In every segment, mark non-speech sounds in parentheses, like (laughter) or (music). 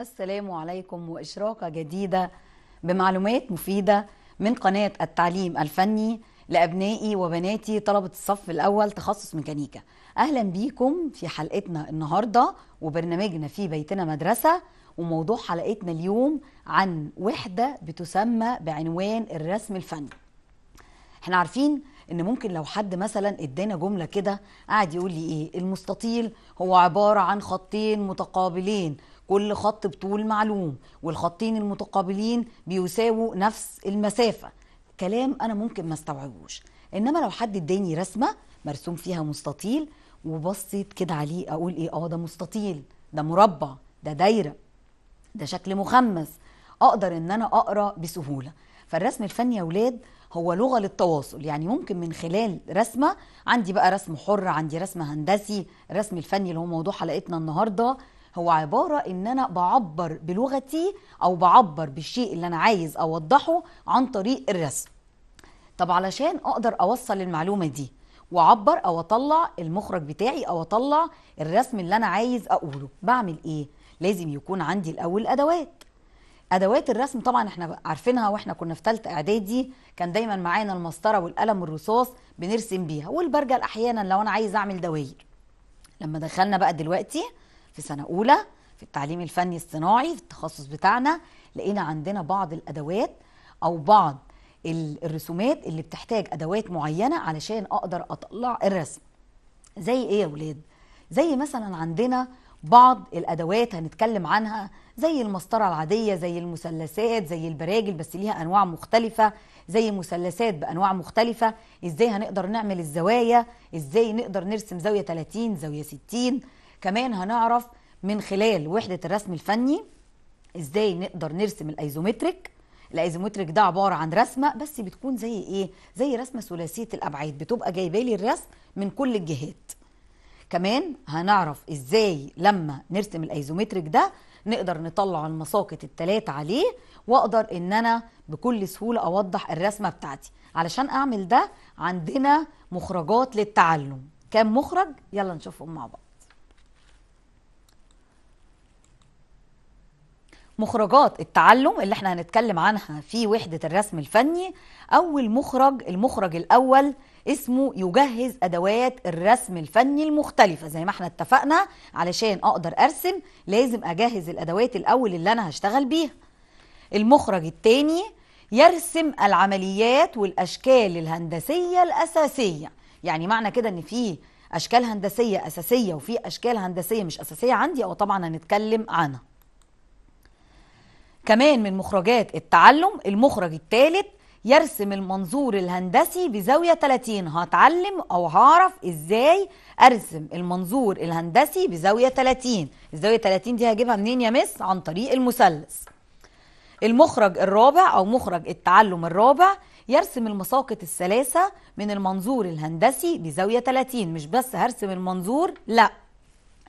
السلام عليكم وإشراقة جديدة بمعلومات مفيدة من قناة التعليم الفني لأبنائي وبناتي طلبة الصف الأول تخصص ميكانيكا. أهلا بيكم في حلقتنا النهاردة وبرنامجنا في بيتنا مدرسة وموضوع حلقتنا اليوم عن وحدة بتسمى بعنوان الرسم الفني. إحنا عارفين إن ممكن لو حد مثلا إدانا جملة كده قاعد يقول لي إيه؟ المستطيل هو عبارة عن خطين متقابلين. كل خط بطول معلوم والخطين المتقابلين بيساووا نفس المسافة. كلام أنا ممكن ما استوعبوش. إنما لو حد اداني رسمة مرسوم فيها مستطيل وبصيت كده عليه أقول إيه؟ آه ده مستطيل ده مربع ده دايرة ده شكل مخمس. أقدر إن أنا أقرأ بسهولة. فالرسم الفني يا ولاد هو لغة للتواصل. يعني ممكن من خلال رسمة عندي بقى رسم حر عندي رسم هندسي الرسم الفني اللي هو موضوع حلقتنا النهارده هو عبارة ان أنا بعبر بلغتي أو بعبر بالشيء اللي أنا عايز أوضحه عن طريق الرسم. طب علشان أقدر أوصل المعلومة دي وأعبر أو أطلع المخرج بتاعي أو أطلع الرسم اللي أنا عايز أقوله بعمل إيه؟ لازم يكون عندي الأول أدوات. أدوات الرسم طبعا إحنا عارفينها وإحنا كنا في ثالثه إعدادي كان دايما معانا المسطرة والقلم الرصاص بنرسم بيها والبرجل أحيانا لو أنا عايز أعمل دواير لما دخلنا بقى دلوقتي في سنة أولى في التعليم الفني الصناعي في التخصص بتاعنا لقينا عندنا بعض الأدوات أو بعض الرسومات اللي بتحتاج أدوات معينة علشان أقدر أطلع الرسم. زي إيه يا ولاد؟ زي مثلا عندنا بعض الأدوات هنتكلم عنها زي المسطرة العادية زي المثلثات زي البراجل بس ليها أنواع مختلفة زي مثلثات بأنواع مختلفة. إزاي هنقدر نعمل الزوايا؟ إزاي نقدر نرسم زاوية 30 زاوية 60 كمان هنعرف من خلال وحدة الرسم الفني إزاي نقدر نرسم ال isometric. ال isometric ده عبارة عن رسمة بس بتكون زي إيه؟ زي رسمة ثلاثية الأبعاد. بتبقى جايبة لي الرسم من كل الجهات. كمان هنعرف إزاي لما نرسم ال isometric ده نقدر نطلع المساقط التلاتة عليه وأقدر إن أنا بكل سهولة أوضح الرسمة بتاعتي. علشان أعمل ده عندنا مخرجات للتعلم. كام مخرج؟ يلا نشوفهم مع بعض. مخرجات التعلم اللي إحنا هنتكلم عنها في وحدة الرسم الفني. أول مخرج المخرج الأول اسمه يجهز أدوات الرسم الفني المختلفة. زي ما إحنا اتفقنا علشان أقدر أرسم لازم أجهز الأدوات الأول اللي أنا هشتغل بيها. المخرج الثاني يرسم العمليات والأشكال الهندسية الأساسية. يعني معنى كده إن في أشكال هندسية أساسية وفي أشكال هندسية مش أساسية عندي أو طبعا هنتكلم عنها. كمان من مخرجات التعلم المخرج الثالث يرسم المنظور الهندسي بزاوية 30 هتعلم أو هعرف إزاي أرسم المنظور الهندسي بزاوية 30 الزاوية 30 دي هجيبها منين يا مس؟ عن طريق المثلث. المخرج الرابع أو مخرج التعلم الرابع يرسم المساقط الثلاثة من المنظور الهندسي بزاوية 30 مش بس هرسم المنظور لا.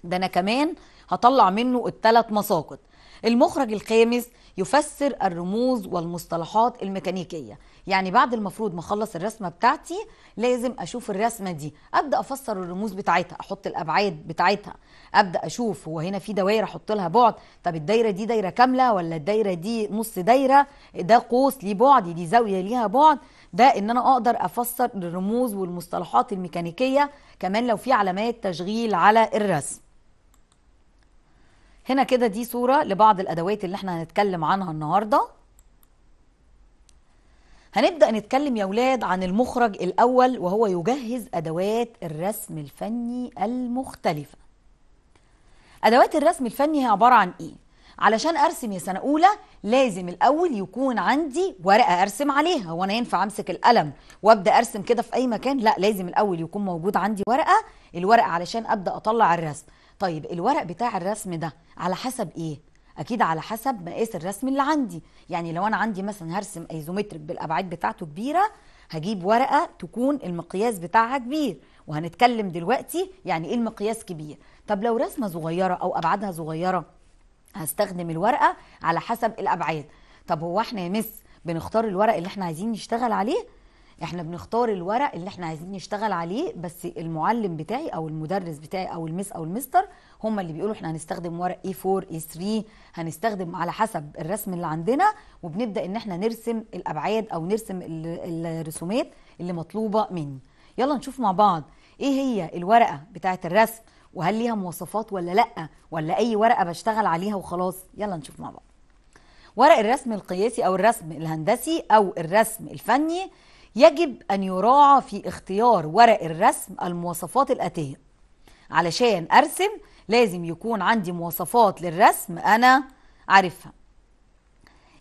ده أنا كمان هطلع منه الثلاث مساقط. المخرج الخامس يفسر الرموز والمصطلحات الميكانيكية. يعني بعد المفروض ما أخلص الرسمة بتاعتي لازم أشوف الرسمة دي. أبدأ أفسر الرموز بتاعتها أحط الأبعاد بتاعتها. أبدأ أشوف هو هنا في دوائر أحط لها بعد. طب الدايرة دي دايرة كاملة ولا الدايرة دي نص دايرة؟ ده قوس ليه بعد دي زاوية ليها بعد. ده إن أنا أقدر أفسر الرموز والمصطلحات الميكانيكية كمان لو في علامات تشغيل على الرسم. هنا كده دي صورة لبعض الأدوات اللي إحنا هنتكلم عنها النهاردة هنبدأ نتكلم يا ولاد عن المخرج الأول وهو يجهز أدوات الرسم الفني المختلفة أدوات الرسم الفني هي عبارة عن إيه؟ علشان أرسم يا سنة أولى لازم الأول يكون عندي ورقة أرسم عليها هو أنا ينفع أمسك القلم وأبدأ أرسم كده في أي مكان؟ لا لازم الأول يكون موجود عندي ورقة الورقة علشان أبدأ أطلع الرسم طيب الورق بتاع الرسم ده على حسب إيه؟ أكيد على حسب مقاس الرسم اللي عندي. يعني لو أنا عندي مثلا هرسم ايزومتريك بالأبعاد بتاعته كبيرة هجيب ورقة تكون المقياس بتاعها كبير. وهنتكلم دلوقتي يعني إيه المقياس كبير. طب لو رسمة صغيرة أو أبعادها صغيرة هستخدم الورقة على حسب الأبعاد. طب هو إحنا يا مس بنختار الورق اللي إحنا عايزين نشتغل عليه؟ إحنا بنختار الورق اللي إحنا عايزين نشتغل عليه بس المعلم بتاعي أو المدرس بتاعي أو المس أو المستر هم اللي بيقولوا إحنا هنستخدم ورق A4 A3 هنستخدم على حسب الرسم اللي عندنا وبنبدأ إن إحنا نرسم الأبعاد أو نرسم ال- الرسومات اللي مطلوبة مني. يلا نشوف مع بعض. إيه هي الورقة بتاعه الرسم؟ وهل ليها مواصفات ولا لأ؟ ولا أي ورقة بشتغل عليها وخلاص؟ يلا نشوف مع بعض. ورق الرسم القياسي أو الرسم الهندسي أو الرسم الفني يجب أن يراعى في اختيار ورق الرسم المواصفات الآتية. علشان أرسم لازم يكون عندي مواصفات للرسم أنا عارفها.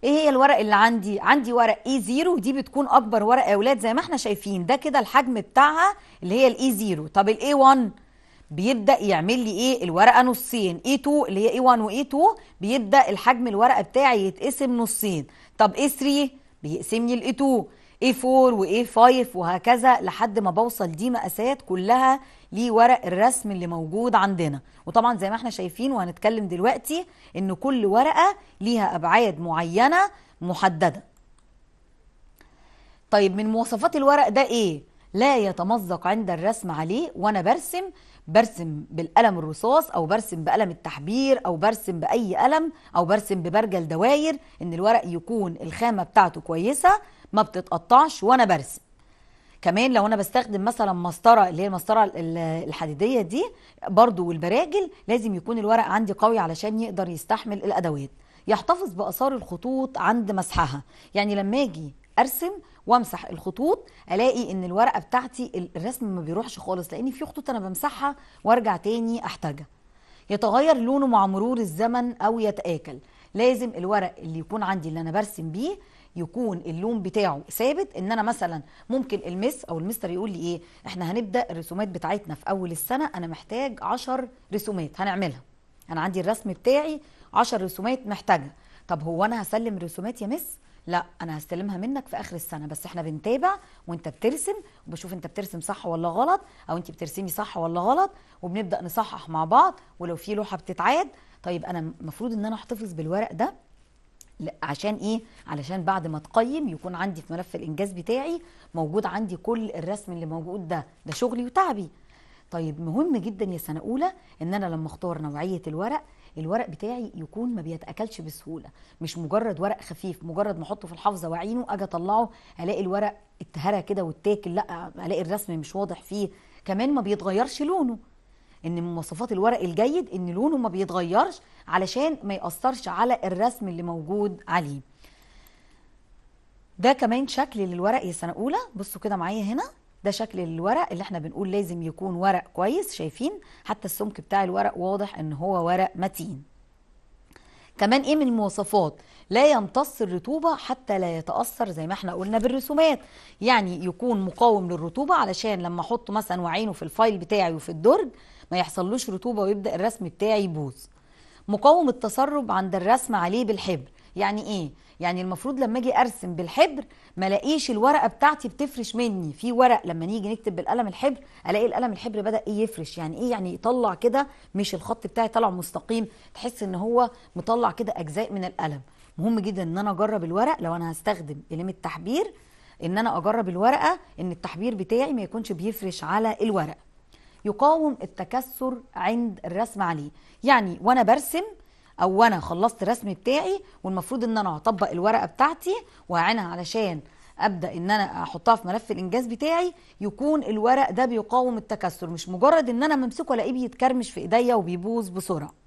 إيه هي الورق اللي عندي؟ عندي ورق A 0 دي بتكون أكبر ورق يا أولاد زي ما إحنا شايفين. ده كده الحجم بتاعها اللي هي ال A 0 طب ال A 1 بيبدأ يعمل لي إيه؟ الورقة نصين. A 2 اللي هي A 1 و A 2 بيبدأ الحجم الورقة بتاعي يتقسم نصين. طب A 3 بيقسم لي ال A 2 A 4 و A 5 وهكذا لحد ما بوصل دي مقاسات كلها لورق الرسم اللي موجود عندنا. وطبعا زي ما إحنا شايفين وهنتكلم دلوقتي إن كل ورقة ليها أبعاد معينة محددة. طيب من مواصفات الورق ده إيه؟ لا يتمزق عند الرسم عليه وأنا برسم برسم بالقلم الرصاص أو برسم بقلم التحبير أو برسم بأي قلم أو برسم ببرجل دواير إن الورق يكون الخامة بتاعته كويسة. ما بتتقطعش وأنا برسم. كمان لو أنا بستخدم مثلا مسطرة اللي هي المسطرة ال- الحديدية دي برضو والبراجل لازم يكون الورق عندي قوي علشان يقدر يستحمل الأدوات. يحتفظ بآثار الخطوط عند مسحها. يعني لما أجي أرسم وامسح الخطوط ألاقي إن الورقة بتاعتي ال- الرسم ما بيروحش خالص لأن في خطوط أنا بمسحها وأرجع تاني أحتاجها. يتغير لونه مع مرور الزمن أو يتآكل. لازم الورق اللي يكون عندي اللي أنا برسم بيه يكون اللون بتاعه ثابت إن أنا مثلا ممكن المس أو المستر يقول لي إيه إحنا هنبدأ الرسومات بتاعتنا في أول السنة أنا محتاج 10 رسومات هنعملها. أنا عندي الرسم بتاعي 10 رسومات محتاجها. طب هو أنا هسلم الرسومات يا مس؟ لا أنا هستلمها منك في آخر السنة بس إحنا بنتابع وأنت بترسم وبشوف أنت بترسم صح ولا غلط أو أنت بترسمي صح ولا غلط وبنبدأ نصحح مع بعض ولو في لوحة بتتعاد طيب أنا المفروض إن أنا أحتفظ بالورق ده عشان إيه؟ علشان بعد ما تقيم يكون عندي في ملف الإنجاز بتاعي موجود عندي كل الرسم اللي موجود ده. ده شغلي وتعبي. طيب مهم جدا يا سنة أولى إن أنا لما أختار نوعية الورق الورق بتاعي يكون ما بيتأكلش بسهولة. مش مجرد ورق خفيف مجرد ما أحطه في الحافظة وأعينه أجي أطلعه ألاقي الورق اتهرى كده واتاكل. لا ألاقي الرسم مش واضح فيه. كمان ما بيتغيرش لونه. إن من مواصفات الورق الجيد إن لونه ما بيتغيرش علشان ما يأثرش على الرسم اللي موجود عليه. ده كمان شكل للورق يا سنة أولى. بصوا كده معايا هنا. ده شكل الورق اللي إحنا بنقول لازم يكون ورق كويس. شايفين؟ حتى السمك بتاع الورق واضح إن هو ورق متين. كمان إيه من المواصفات؟ لا يمتص الرطوبة حتى لا يتأثر زي ما إحنا قلنا بالرسومات. يعني يكون مقاوم للرطوبة علشان لما احطه مثلا وعينه في الفايل بتاعي وفي الدرج ما يحصلوش رطوبة ويبدأ الرسم بتاعي يبوظ. مقاوم التسرب عند الرسم عليه بالحبر. يعني إيه؟ يعني المفروض لما أجي أرسم بالحبر ما ألاقيش الورقة بتاعتي بتفرش مني. في ورق لما نيجي نكتب بالقلم الحبر ألاقي القلم الحبر بدأ إيه يفرش. يعني إيه؟ يعني يطلع كده مش الخط بتاعي طالع مستقيم. تحس إن هو مطلع كده أجزاء من القلم. مهم جدا إن أنا أجرب الورق. لو أنا هستخدم قلم التحبير إن أنا أجرب الورقة إن التحبير بتاعي ما يكونش بيفرش على الورق. يقاوم التكسر عند الرسم عليه. يعني وأنا برسم أو وأنا خلصت الرسم بتاعي والمفروض إن أنا هطبق الورقة بتاعتي وهعينها علشان أبدأ إن أنا أحطها في ملف الإنجاز بتاعي يكون الورق ده بيقاوم التكسر. مش مجرد إن أنا ممسكه الاقيه بيتكرمش في إيديا وبيبوظ بسرعة.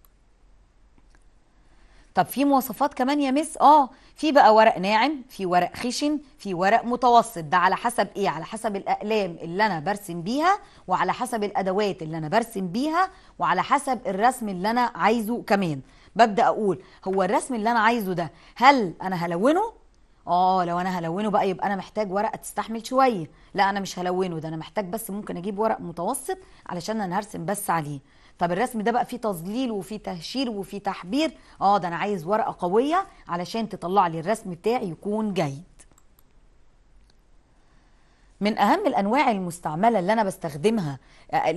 طب في مواصفات كمان يا مس؟ آه في بقى ورق ناعم في ورق خشن في ورق متوسط. ده على حسب إيه؟ على حسب الأقلام اللي أنا برسم بيها وعلى حسب الأدوات اللي أنا برسم بيها وعلى حسب الرسم اللي أنا عايزه كمان. ببدأ أقول هو الرسم اللي أنا عايزه ده هل أنا هلونه؟ آه لو أنا هلونه بقى يبقى أنا محتاج ورقه تستحمل شوية. لا أنا مش هلونه ده أنا محتاج بس ممكن أجيب ورق متوسط علشان أنا هرسم بس عليه. طب الرسم ده بقى فيه تظليل وفيه تهشير وفيه تحبير؟ آه ده أنا عايز ورقة قوية علشان تطلع لي الرسم بتاعي يكون جيد. من أهم الأنواع المستعملة اللي أنا بستخدمها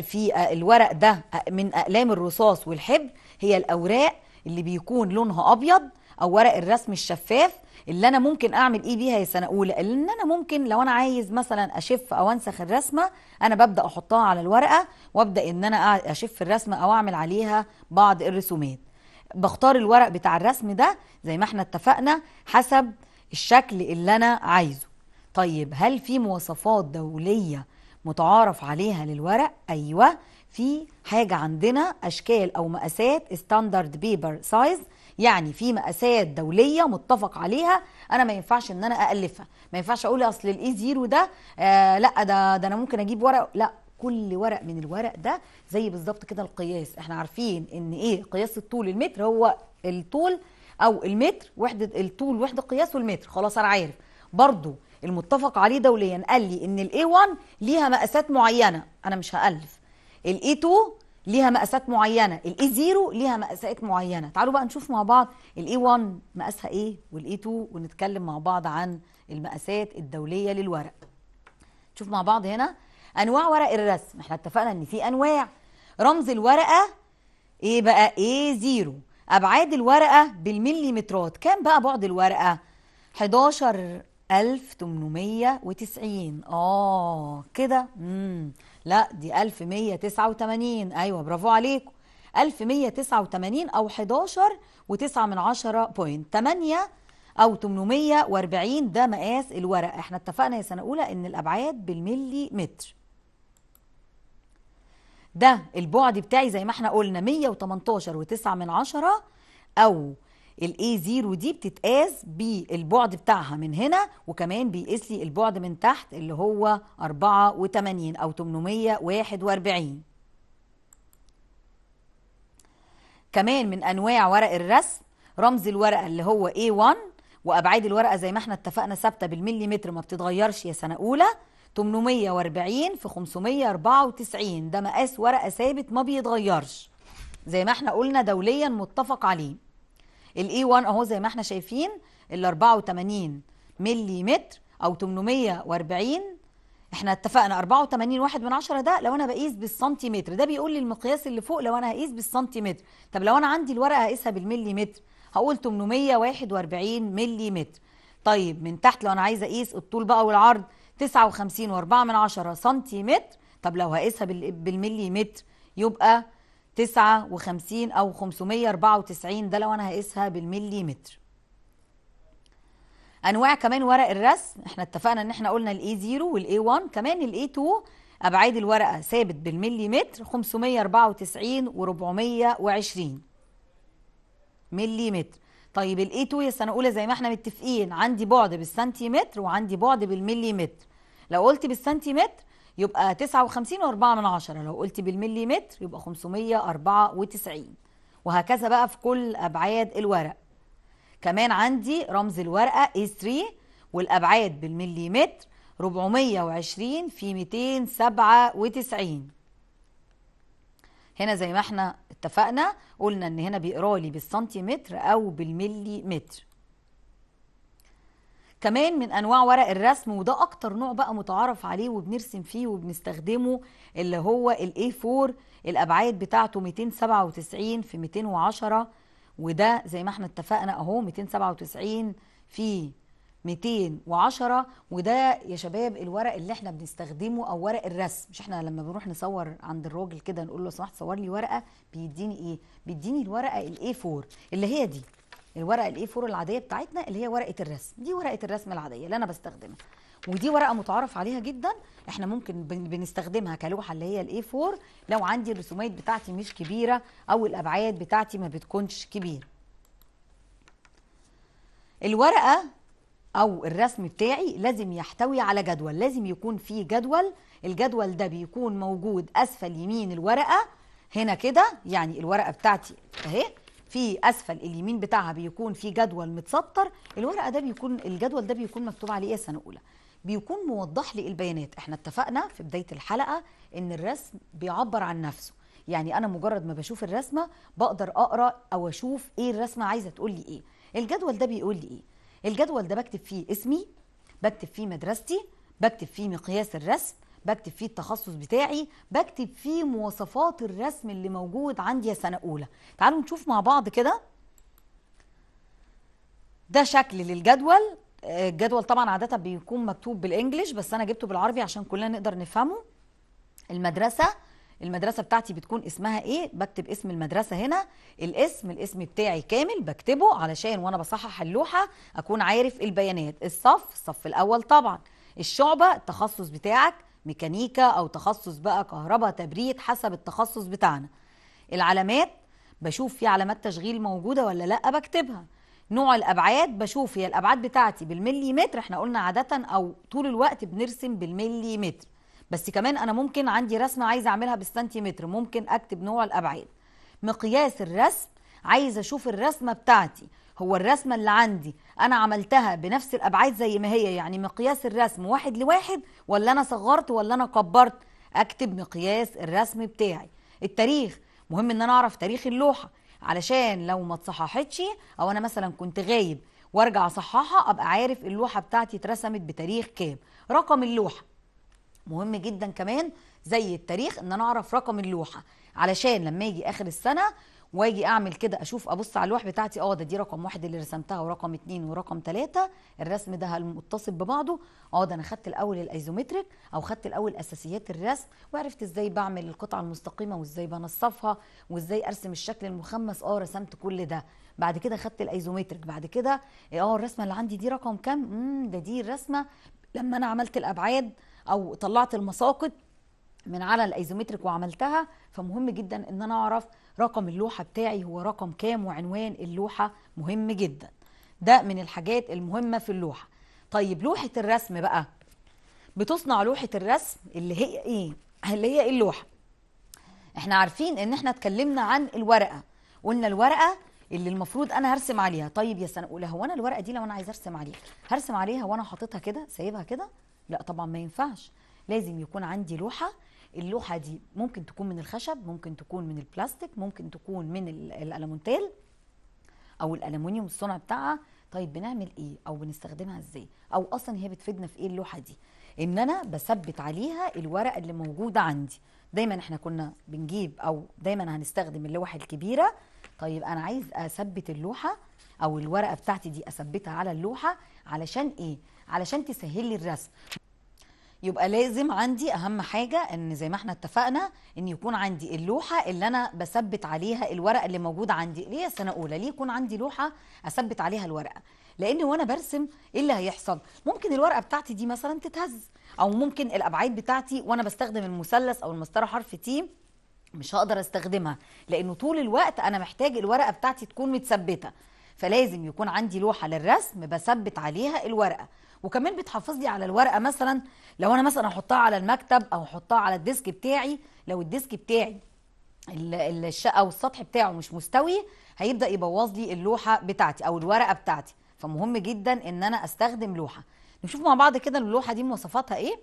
في الورق ده من أقلام الرصاص والحبر هي الأوراق اللي بيكون لونها أبيض أو ورق الرسم الشفاف اللي أنا ممكن أعمل إيه بيها يا سنة أولى؟ ان أنا ممكن لو أنا عايز مثلا أشف أو أنسخ الرسمة أنا ببدأ أحطها على الورقة وأبدأ إن أنا أشف الرسمة أو أعمل عليها بعض الرسومات. بختار الورق بتاع الرسم ده زي ما إحنا اتفقنا حسب الشكل اللي أنا عايزه. طيب هل في مواصفات دولية متعارف عليها للورق؟ أيوه. في حاجة عندنا أشكال أو مقاسات standard paper size يعني في مقاسات دولية متفق عليها أنا ما ينفعش إن أنا أألفها ما ينفعش أقول أصل ال A zero ده آه لأ ده ده أنا ممكن أجيب ورق. لأ كل ورق من الورق ده زي بالظبط كده القياس. إحنا عارفين إن إيه؟ قياس الطول. المتر هو الطول أو المتر وحدة الطول وحدة قياس والمتر. خلاص أنا عارف. برضو المتفق عليه دوليا قال لي إن ال A 1 ليها مقاسات معينة. أنا مش هألف. ال A 2 ليها مقاسات معينة. ال A 0 ليها مقاسات معينة. تعالوا بقى نشوف مع بعض ال A 1 مقاسها إيه وال A 2 ونتكلم مع بعض عن المقاسات الدولية للورق. شوف مع بعض هنا. أنواع ورق الرسم. إحنا اتفقنا إن في أنواع. رمز الورقة إيه بقى A 0 أبعاد الورقة بالمليمترات. كام بقى بعد الورقة؟ 11 1890 آه كده؟ امم لا دي 1189 أيوه برافو عليكم. 1189 أو 11 و9 من 10 point 8 أو 840 ده مقاس الورق. إحنا اتفقنا يا سنة أولى إن الأبعاد بالملي متر ده البعد بتاعي زي ما إحنا قلنا 118 و9 من 10 أو ال A zero دي بتتقاس بالبعد بتاعها من هنا وكمان بيقيس لي البعد من تحت اللي هو 84 أو 841 كمان من أنواع ورق الرسم رمز الورقة اللي هو A1 وأبعاد الورقة زي ما إحنا اتفقنا ثابتة بالمليمتر ما بتتغيرش يا سنة أولى 840 في 594 ده مقاس ورقة ثابت ما بيتغيرش. زي ما إحنا قلنا دوليا متفق عليه. ال A 1 اهو زي ما إحنا شايفين ال 84 ملي متر أو 840 إحنا اتفقنا 84 واحد من عشرة ده لو أنا بقيس بالسنتيمتر ده بيقول لي المقياس اللي فوق لو أنا هقيس بالسنتيمتر. طب لو أنا عندي الورقة هقيسها بالملي متر هقول 841 ملي متر طيب من تحت لو أنا عايزة اقيس الطول بقى والعرض 59 و4 من عشرة سنتيمتر طب لو هقيسها بالملي متر يبقى 59 أو 594 ده لو أنا هقيسها بالمليمتر. أنواع كمان ورق الرسم إحنا اتفقنا إن إحنا قلنا ال A 0 وال A 1 كمان ال A 2 أبعاد الورقة ثابت بالمليمتر 594 و420 مليمتر. طيب ال A 2 يا سنه اولى زي ما إحنا متفقين عندي بعد بالسنتيمتر وعندي بعد بالمليمتر. لو قلت بالسنتيمتر يبقى 59 و4 من عشرة. لو قلت بالمليمتر يبقى 594 وهكذا بقى في كل أبعاد الورق. كمان عندي رمز الورقة A3 والأبعاد بالمليمتر 420 في 297 هنا زي ما إحنا اتفقنا قلنا إن هنا بيقرا لي بالسنتيمتر أو بالمليمتر. كمان من أنواع ورق الرسم وده أكتر نوع بقى متعارف عليه وبنرسم فيه وبنستخدمه اللي هو الاي 4 الأبعاد بتاعته 297 في 210 وده زي ما إحنا اتفقنا أهو 297 في 210 وده يا شباب الورق اللي إحنا بنستخدمه أو ورق الرسم. مش إحنا لما بنروح نصور عند الراجل كده نقول له سمحت صور لي ورقة بيديني إيه؟ بيديني الورقة ال A 4 اللي هي دي. الورقة ال A 4 العادية بتاعتنا اللي هي ورقة الرسم. دي ورقة الرسم العادية اللي أنا بستخدمها. ودي ورقة متعارف عليها جدا. إحنا ممكن بنستخدمها كلوحة اللي هي ال A 4 لو عندي الرسومات بتاعتي مش كبيرة أو الأبعاد بتاعتي ما بتكونش كبيرة. الورقة أو الرسم بتاعي لازم يحتوي على جدول. لازم يكون فيه جدول. الجدول ده بيكون موجود أسفل يمين الورقة. هنا كده يعني الورقة بتاعتي أهي. في أسفل اليمين بتاعها بيكون في جدول متسطر الورقة ده بيكون الجدول ده بيكون مكتوب عليه إيه سنة أولى؟ بيكون موضح لي البيانات. إحنا اتفقنا في بداية الحلقة إن الرسم بيعبر عن نفسه. يعني أنا مجرد ما بشوف الرسمة بقدر أقرأ أو أشوف إيه الرسمة عايزة تقول لي إيه. الجدول ده بيقول لي إيه؟ الجدول ده بكتب فيه اسمي بكتب فيه مدرستي بكتب فيه مقياس الرسم بكتب فيه التخصص بتاعي بكتب فيه مواصفات الرسم اللي موجود عندي يا سنة أولى. تعالوا نشوف مع بعض كده. ده شكل للجدول. آه، الجدول طبعا عادة بيكون مكتوب بالانجلش بس أنا جبته بالعربي عشان كلنا نقدر نفهمه. المدرسة. المدرسة بتاعتي بتكون اسمها إيه؟ بكتب اسم المدرسة هنا. الاسم الاسم بتاعي كامل بكتبه علشان وأنا بصحح اللوحة أكون عارف البيانات. الصف الصف الأول طبعا. الشعبة التخصص بتاعك. ميكانيكا أو تخصص بقى كهرباء تبريد حسب التخصص بتاعنا. العلامات؟ بشوف في علامات تشغيل موجودة ولا لأ؟ بكتبها. نوع الأبعاد؟ بشوف هي الأبعاد بتاعتي بالمليمتر. إحنا قلنا عادة أو طول الوقت بنرسم بالمليمتر. بس كمان أنا ممكن عندي رسمة عايزة أعملها بالسنتيمتر. ممكن أكتب نوع الأبعاد. مقياس الرسم؟ عايزة أشوف الرسمة بتاعتي. هو الرسمة اللي عندي. أنا عملتها بنفس الأبعاد زي ما هي يعني مقياس الرسم واحد لواحد ولا أنا صغرت ولا أنا كبرت. أكتب مقياس الرسم بتاعي. التاريخ مهم إن أنا أعرف تاريخ اللوحة. علشان لو ما اتصححتش أو أنا مثلا كنت غايب وأرجع أصححها أبقى عارف اللوحة بتاعتي اترسمت بتاريخ كام. رقم اللوحة. مهم جدا كمان زي التاريخ إن أنا أعرف رقم اللوحة. علشان لما يجي آخر السنة واجي اعمل كده أشوف ابص على اللوح بتاعتي آه ده دي رقم واحد اللي رسمتها ورقم اتنين ورقم تلاتة الرسم ده متصل ببعضه؟ آه ده أنا خدت الأول ال isometric أو خدت الأول أساسيات الرسم وعرفت إزاي بعمل القطعة المستقيمة وإزاي بنصفها وإزاي أرسم الشكل المخمس. آه رسمت كل ده. بعد كده خدت ال isometric. بعد كده آه الرسمة اللي عندي دي رقم كام؟ ده دي الرسمة. لما أنا عملت الأبعاد أو طلعت المساقط من على ال isometric وعملتها فمهم جدا إن أنا أعرف رقم اللوحة بتاعي هو رقم كام وعنوان اللوحة. مهم جدا. ده من الحاجات المهمة في اللوحة. طيب لوحة الرسم بقى. بتصنع لوحة الرسم اللي هي إيه؟ اللي هي اللوحة؟ إحنا عارفين إن إحنا اتكلمنا عن الورقة. قلنا الورقة اللي المفروض أنا هرسم عليها. طيب يا سنة أولى هو أنا الورقة دي لو أنا عايزه أرسم عليها هرسم عليها وأنا حاططها كده؟ سايبها كده؟ لا طبعا ما ينفعش. لازم يكون عندي لوحة اللوحة دي ممكن تكون من الخشب ممكن تكون من البلاستيك ممكن تكون من ال- الالمونتال أو الالومنيوم الصنع بتاعها. طيب بنعمل إيه؟ أو بنستخدمها إزاي؟ أو أصلا هي بتفيدنا في إيه اللوحة دي؟ إن أنا بثبت عليها الورقه اللي موجوده عندي. دايما إحنا كنا بنجيب أو دايما هنستخدم اللوح الكبيرة. طيب أنا عايز أثبت اللوحة أو الورقة بتاعتي دي أثبتها على اللوحة علشان إيه؟ علشان تسهل لي الرسم. يبقى لازم عندي أهم حاجة إن زي ما إحنا اتفقنا إن يكون عندي اللوحة اللي أنا بثبت عليها الورقه اللي موجوده عندي. ليه؟ سنه أولى. ليه يكون عندي لوحة أثبت عليها الورقه لأن وأنا برسم إيه اللي هيحصل؟ ممكن الورقة بتاعتي دي مثلا تتهز أو ممكن الأبعاد بتاعتي وأنا بستخدم المثلث أو المسطرة حرف T مش هقدر أستخدمها لأنه طول الوقت أنا محتاج الورقة بتاعتي تكون متثبتة. فلازم يكون عندي لوحة للرسم بثبت عليها الورقة. وكمان بتحافظ لي على الورقة مثلا لو أنا مثلا أحطها على المكتب أو أحطها على ال desk بتاعي لو ال desk بتاعي ال- ال- الشقه والسطح بتاعه مش مستوي هيبدأ يبوظ لي اللوحة بتاعتي أو الورقة بتاعتي. فمهم جدا إن أنا أستخدم لوحة. نشوف مع بعض كده اللوحة دي مواصفاتها إيه.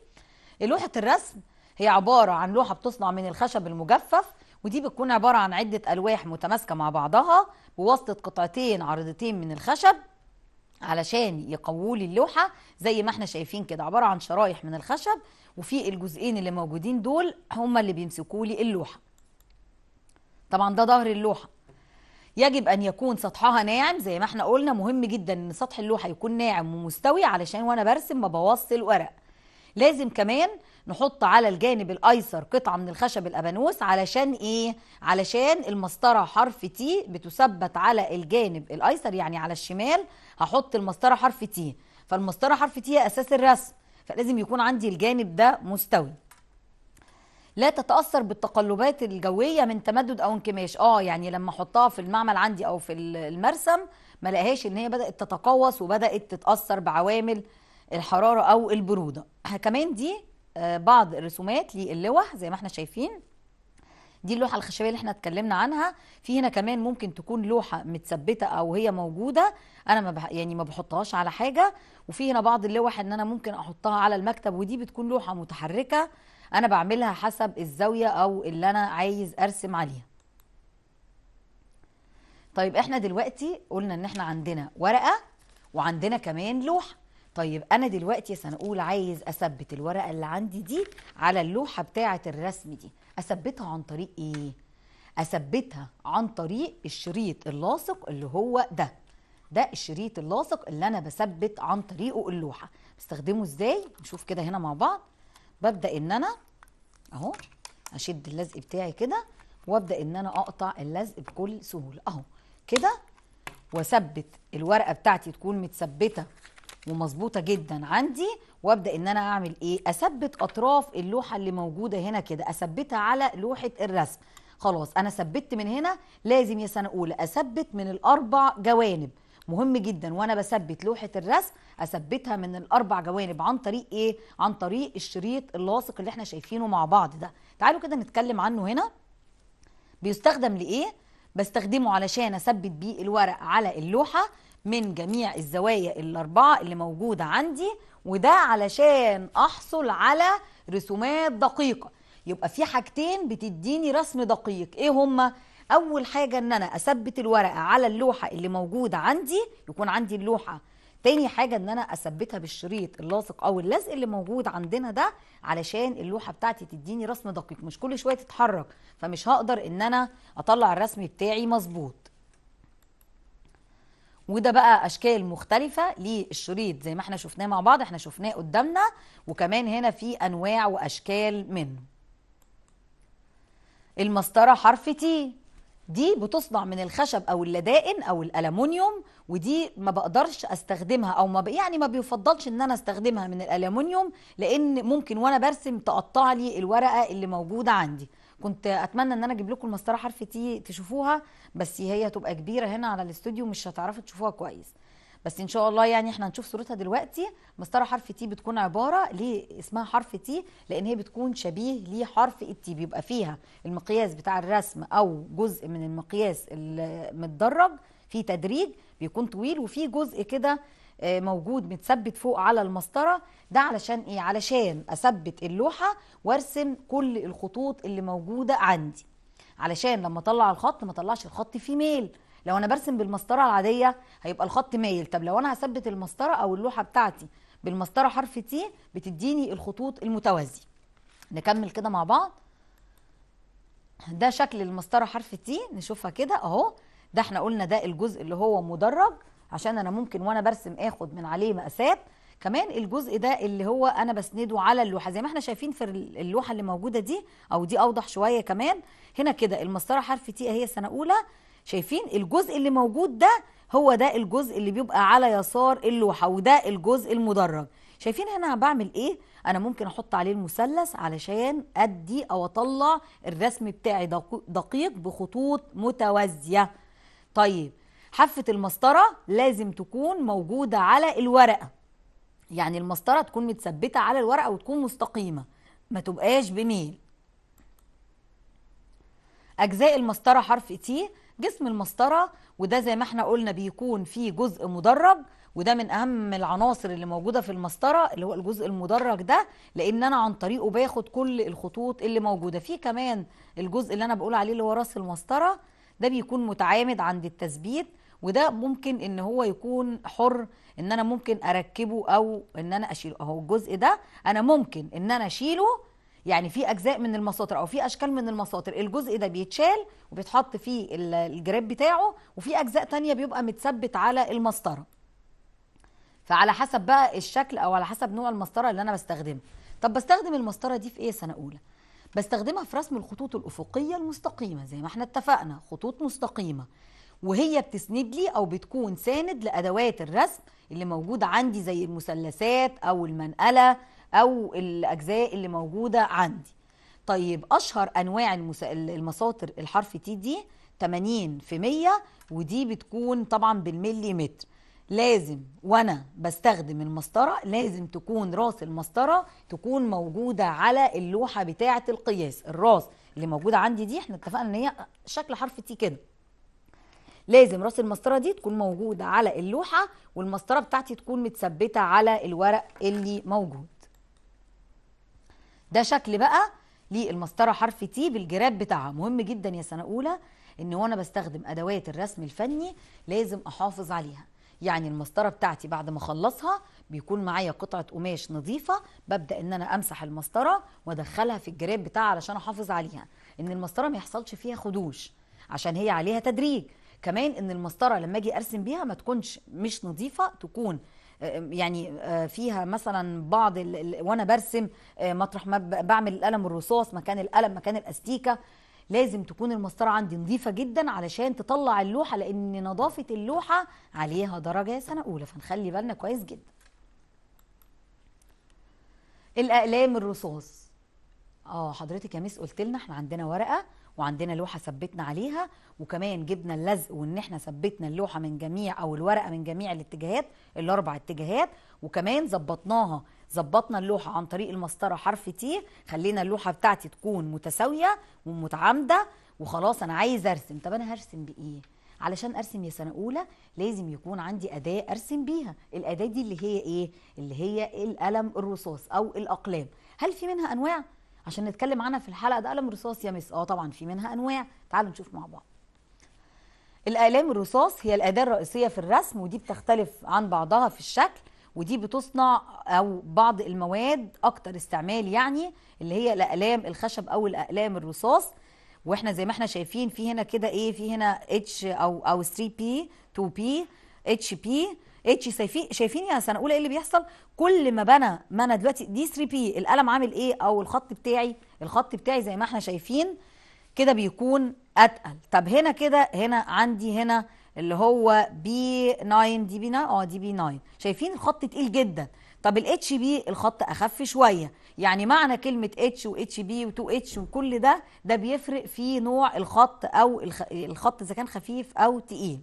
لوحة الرسم هي عبارة عن لوحة بتصنع من الخشب المجفف ودي بتكون عبارة عن عدة ألواح متماسكة مع بعضها بواسطة قطعتين عريضتين من الخشب علشان يقووا لي اللوحة زي ما إحنا شايفين كده. عبارة عن شرايح من الخشب وفي الجزئين اللي موجودين دول هما اللي بيمسكوا لي اللوحة. طبعا ده ظهر اللوحة. يجب أن يكون سطحها ناعم زي ما إحنا قلنا. مهم جدا إن سطح اللوحة يكون ناعم ومستوي علشان وأنا برسم ما بوظش الورق لازم كمان نحط على الجانب الأيسر قطعة من الخشب الأبانوس علشان إيه؟ علشان المسطرة حرف T بتثبت على الجانب الأيسر يعني على الشمال هحط المسطرة حرف T فالمسطرة حرف تي هي أساس الرسم فلازم يكون عندي الجانب ده مستوي. لا تتأثر بالتقلبات الجوية من تمدد أو انكماش. آه يعني لما أحطها في المعمل عندي أو في المرسم ما الاقيهاش إن هي بدأت تتقوس وبدأت تتأثر بعوامل الحرارة أو البرودة. (clears throat) كمان دي بعض الرسومات للوح زي ما إحنا شايفين. دي اللوحة الخشبية اللي إحنا اتكلمنا عنها. في هنا كمان ممكن تكون لوحة متثبتة أو هي موجودة. أنا ما بح يعني ما بحطهاش على حاجة. وفي هنا بعض اللوح إن أنا ممكن أحطها على المكتب ودي بتكون لوحة متحركة أنا بعملها حسب الزاوية أو اللي أنا عايز أرسم عليها. طيب إحنا دلوقتي قلنا إن إحنا عندنا ورقة وعندنا كمان لوحة. طيب أنا دلوقتي اولى عايز أثبت الورقة اللي عندي دي على اللوحة بتاعة الرسم دي. أثبتها عن طريق إيه؟ أثبتها عن طريق الشريط اللاصق اللي هو ده. ده الشريط اللاصق اللي أنا بثبت عن طريقه اللوحة. بستخدمه إزاي؟ نشوف كده هنا مع بعض. ببدأ إن أنا أهو أشد اللزق بتاعي كده وأبدأ إن أنا أقطع اللزق بكل سهولة. أهو كده وأثبت الورقة بتاعتي تكون متثبتة ومظبوطة جدا عندي وأبدأ إن أنا أعمل إيه؟ أثبت أطراف اللوحة اللي موجودة هنا كده أثبتها على لوحة الرسم. خلاص أنا ثبت من هنا لازم يا سنة أولى أثبت من الأربع جوانب. مهم جدا وأنا بثبت لوحة الرسم أثبتها من الأربع جوانب عن طريق إيه؟ عن طريق الشريط اللاصق اللي إحنا شايفينه مع بعض ده. تعالوا كده نتكلم عنه هنا. بيستخدم لإيه؟ بستخدمه علشان أثبت بيه الورق على اللوحة. من جميع الزوايا الأربعة اللي موجودة عندي وده علشان أحصل على رسومات دقيقة. يبقى في حاجتين بتديني رسم دقيق. إيه هما؟ أول حاجة إن أنا أثبت الورقة على اللوحة اللي موجودة عندي يكون عندي اللوحة. تاني حاجة إن أنا أثبتها بالشريط اللاصق أو اللزق اللي موجود عندنا ده علشان اللوحة بتاعتي تديني رسم دقيق. مش كل شوية تتحرك فمش هقدر إن أنا أطلع الرسم بتاعي مظبوط. وده بقى أشكال مختلفة للشريط. زي ما إحنا شفناه مع بعض إحنا شفناه قدامنا وكمان هنا في أنواع وأشكال منه. المسطرة حرف T دي بتصنع من الخشب أو اللدائن أو الالومنيوم ودي ما بقدرش أستخدمها أو ما. يعني ما بيفضلش إن أنا أستخدمها من الالومنيوم لأن ممكن وأنا برسم تقطع لي الورقة اللي موجودة عندي. كنت أتمنى إن أنا أجيب لكم المسطرة حرف T تشوفوها بس هي هتبقى كبيرة هنا على الاستوديو مش هتعرفوا تشوفوها كويس. بس إن شاء الله يعني إحنا هنشوف صورتها دلوقتي. مسطرة حرف T بتكون عبارة ليه اسمها حرف T لأن هي بتكون شبيه لحرف ال T بيبقى فيها المقياس بتاع الرسم أو جزء من المقياس المتدرج في تدريج بيكون طويل وفي جزء كده موجود متثبت فوق على المسطرة. ده علشان إيه؟ علشان أثبت اللوحة وأرسم كل الخطوط اللي موجودة عندي. علشان لما أطلع الخط ما أطلعش الخط فيه ميل. لو أنا برسم بالمسطرة العادية هيبقى الخط مايل طب لو أنا هثبت المسطرة أو اللوحة بتاعتي بالمسطرة حرف T بتديني الخطوط المتوازية. نكمل كده مع بعض. ده شكل المسطرة حرف T نشوفها كده أهو. ده إحنا قلنا ده الجزء اللي هو مدرج. عشان أنا ممكن وأنا برسم اخد من عليه مقاسات. كمان الجزء ده اللي هو أنا بسنده على اللوحة. زي ما إحنا شايفين في اللوحة اللي موجودة دي أو دي اوضح شوية كمان. هنا كده المسطرة حرف تي اهي سنه اولى شايفين الجزء اللي موجود ده هو ده الجزء اللي بيبقى على يسار اللوحة وده الجزء المدرج. شايفين هنا بعمل إيه؟ أنا ممكن أحط عليه المثلث علشان ادي أو اطلع الرسم بتاعي دقيق بخطوط متوازية. طيب حافة المسطرة لازم تكون موجودة على الورقه يعني المسطرة تكون متثبتة على الورقه وتكون مستقيمة ما تبقاش بميل. أجزاء المسطرة حرف تي جسم المسطرة وده زي ما إحنا قلنا بيكون فيه جزء مدرج وده من أهم العناصر اللي موجودة في المسطرة اللي هو الجزء المدرج ده لأن أنا عن طريقه باخد كل الخطوط اللي موجودة. في كمان الجزء اللي أنا بقول عليه اللي هو رأس المسطرة ده بيكون متعامد عند التثبيت وده ممكن إن هو يكون حر إن أنا ممكن أركبه أو إن أنا أشيله. أهو الجزء ده أنا ممكن إن أنا أشيله يعني في أجزاء من المساطر أو في أشكال من المساطر. الجزء ده بيتشال وبيتحط فيه الجراب بتاعه وفي أجزاء تانية بيبقى متثبت على المسطرة. فعلى حسب بقى الشكل أو على حسب نوع المسطرة اللي أنا بستخدمها طب بستخدم المسطرة دي في إيه؟ سنة أولى. بستخدمها في رسم الخطوط الأفقية المستقيمة زي ما إحنا اتفقنا خطوط مستقيمة. وهي بتسند لي أو بتكون ساند لأدوات الرسم اللي موجودة عندي زي المثلثات أو المنقلة أو الأجزاء اللي موجودة عندي. طيب أشهر أنواع المس... المساطر الحرف تي دي 80 في 100 ودي بتكون طبعا بالمليمتر. لازم وأنا بستخدم المسطرة لازم تكون راس المسطرة تكون موجودة على اللوحة بتاعة القياس. الراس اللي موجودة عندي دي إحنا اتفقنا إن هي شكل حرف تي كده. لازم راس المسطرة دي تكون موجودة على اللوحة والمسطرة بتاعتي تكون متثبتة على الورق اللي موجود. ده شكل بقى للمسطرة حرف تي بالجراب بتاعها. مهم جدا يا سنة أولى إن وأنا بستخدم أدوات الرسم الفني لازم أحافظ عليها. يعني المسطرة بتاعتي بعد ما أخلصها بيكون معايا قطعة قماش نظيفة ببدأ إن أنا أمسح المسطرة وأدخلها في الجراب بتاعها علشان أحافظ عليها. إن المسطرة ما يحصلش فيها خدوش عشان هي عليها تدريج. كمان إن المسطرة لما أجي أرسم بيها ما تكونش مش نظيفة تكون آه، يعني آه، فيها مثلا بعض ال- وأنا برسم آه، مطرح ما بعمل القلم الرصاص مكان القلم مكان الأستيكة لازم تكون المسطرة عندي نظيفة جدا علشان تطلع اللوحة لأن نظافة اللوحة عليها درجة سنة أولى فنخلي بالنا كويس جدا. الأقلام الرصاص. آه حضرتك يا مس قلت لنا إحنا عندنا ورقة وعندنا لوحة ثبتنا عليها وكمان جبنا اللزق وإن إحنا ثبتنا اللوحة من جميع أو الورقة من جميع الاتجاهات الأربع اتجاهات وكمان ظبطناها ظبطنا اللوحة عن طريق المسطرة حرف تي خلينا اللوحة بتاعتي تكون متساوية ومتعامدة وخلاص أنا عايز أرسم. طب أنا هرسم بإيه؟ علشان أرسم يا سنة أولى لازم يكون عندي أداة أرسم بيها. الأداة دي اللي هي إيه؟ اللي هي القلم الرصاص أو الأقلام. هل في منها أنواع؟ عشان نتكلم عنها في الحلقة ده قلم رصاص يا مس. آه طبعا في منها أنواع. تعالوا نشوف مع بعض. الاقلام الرصاص هي الأداة الرئيسية في الرسم ودي بتختلف عن بعضها في الشكل ودي بتصنع أو بعض المواد أكتر استعمال يعني اللي هي الاقلام الخشب أو الاقلام الرصاص. وإحنا زي ما إحنا شايفين في هنا كده إيه في هنا اتش أو أو 3 بي 2 بي HB H شايفين شايفين يا سنة أولى إيه اللي بيحصل؟ كل ما بنا ما أنا دلوقتي دي 3 B القلم عامل إيه؟ أو الخط بتاعي الخط بتاعي زي ما إحنا شايفين كده بيكون أتقل. طب هنا كده هنا عندي هنا اللي هو B 9 دي B 9 آه دي B 9 شايفين الخط تقيل جدا. طب ال HB الخط أخف شوية. يعني معنى كلمة اتش واتش بي و2 اتش وكل ده ده بيفرق في نوع الخط أو الخ- الخط إذا كان خفيف أو تقيل.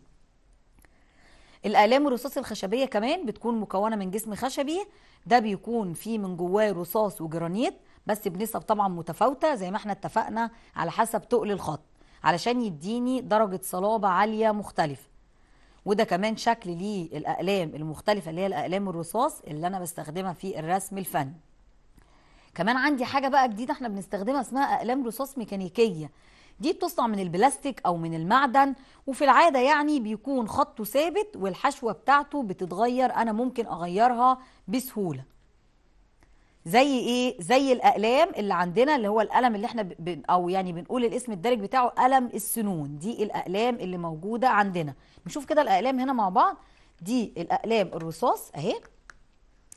الاقلام الرصاص الخشبية كمان بتكون مكونة من جسم خشبي. ده بيكون فيه من جواه رصاص وجرانيت بس بنسب طبعا متفاوتة زي ما إحنا اتفقنا على حسب تقل الخط علشان يديني درجة صلابة عالية مختلفة. وده كمان شكل ليه الاقلام المختلفة اللي هي الاقلام الرصاص اللي أنا بستخدمها في الرسم الفني. كمان عندي حاجة بقى جديدة إحنا بنستخدمها اسمها اقلام رصاص ميكانيكية. دي بتصنع من البلاستيك أو من المعدن وفي العادة يعني بيكون خطه ثابت والحشوة بتاعته بتتغير أنا ممكن أغيرها بسهولة. زي إيه؟ زي الأقلام اللي عندنا اللي هو القلم اللي إحنا بن أو يعني بنقول الاسم الدارج بتاعه قلم السنون. دي الأقلام اللي موجودة عندنا. نشوف كده الأقلام هنا مع بعض. دي الأقلام الرصاص أهي.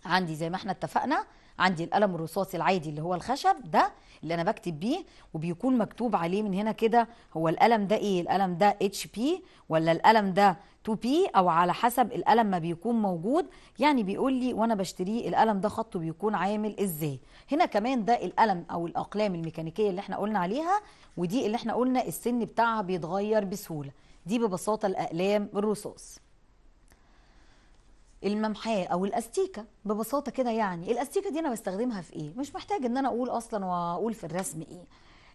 عندي زي ما إحنا اتفقنا عندي القلم الرصاصي العادي اللي هو الخشب ده اللي أنا بكتب بيه وبيكون مكتوب عليه من هنا كده هو القلم ده إيه؟ القلم ده HB ولا القلم ده 2 B أو على حسب القلم ما بيكون موجود. يعني بيقول لي وأنا بشتريه القلم ده خطه بيكون عامل إزاي. هنا كمان ده القلم أو الأقلام الميكانيكية اللي إحنا قلنا عليها ودي اللي إحنا قلنا السن بتاعها بيتغير بسهولة. دي ببساطة الأقلام الرصاص. الممحاه أو الاستيكه ببساطه كده يعني. الاستيكه دي أنا بستخدمها في إيه؟ مش محتاج ان أنا أقول أصلا واقول في الرسم إيه.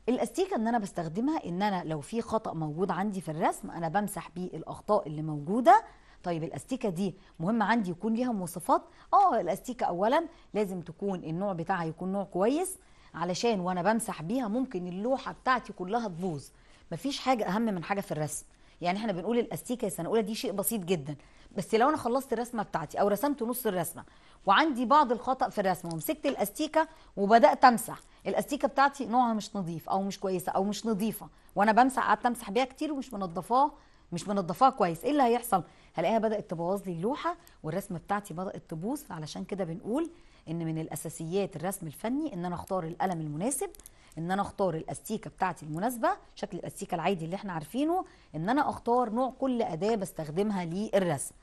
الاستيكه ان أنا بستخدمها ان أنا لو في خطأ موجود عندي في الرسم أنا بمسح بيه الاخطاء اللي موجوده. طيب الاستيكه دي مهم عندي يكون ليها مواصفات؟ آه الاستيكه اولا لازم تكون النوع بتاعها يكون نوع كويس. علشان وأنا بمسح بيها ممكن اللوحة بتاعتي كلها تبوظ. مفيش حاجة أهم من حاجة في الرسم. يعني إحنا بنقول الاستيكة يا سنه اولى دي شيء بسيط جدا. بس لو أنا خلصت الرسمة بتاعتي أو رسمت نص الرسمة وعندي بعض الخطأ في الرسمة ومسكت الأستيكة وبدأت أمسح الأستيكة بتاعتي نوعها مش نظيف أو مش كويسة أو مش نظيفة وأنا بمسح قعدت أمسح بيها كتير ومش منضفاه مش منضفاها كويس إيه اللي هيحصل؟ هلاقيها بدأت تبوظ لي اللوحة والرسمة بتاعتي بدأت تبوظ علشان كده بنقول إن من الأساسيات الرسم الفني إن أنا أختار القلم المناسب إن أنا أختار الأستيكة بتاعتي المناسبة شكل الأستيكة العادي اللي إحنا عارفينه إن أنا أختار نوع كل أداة بستخدمها للرسم.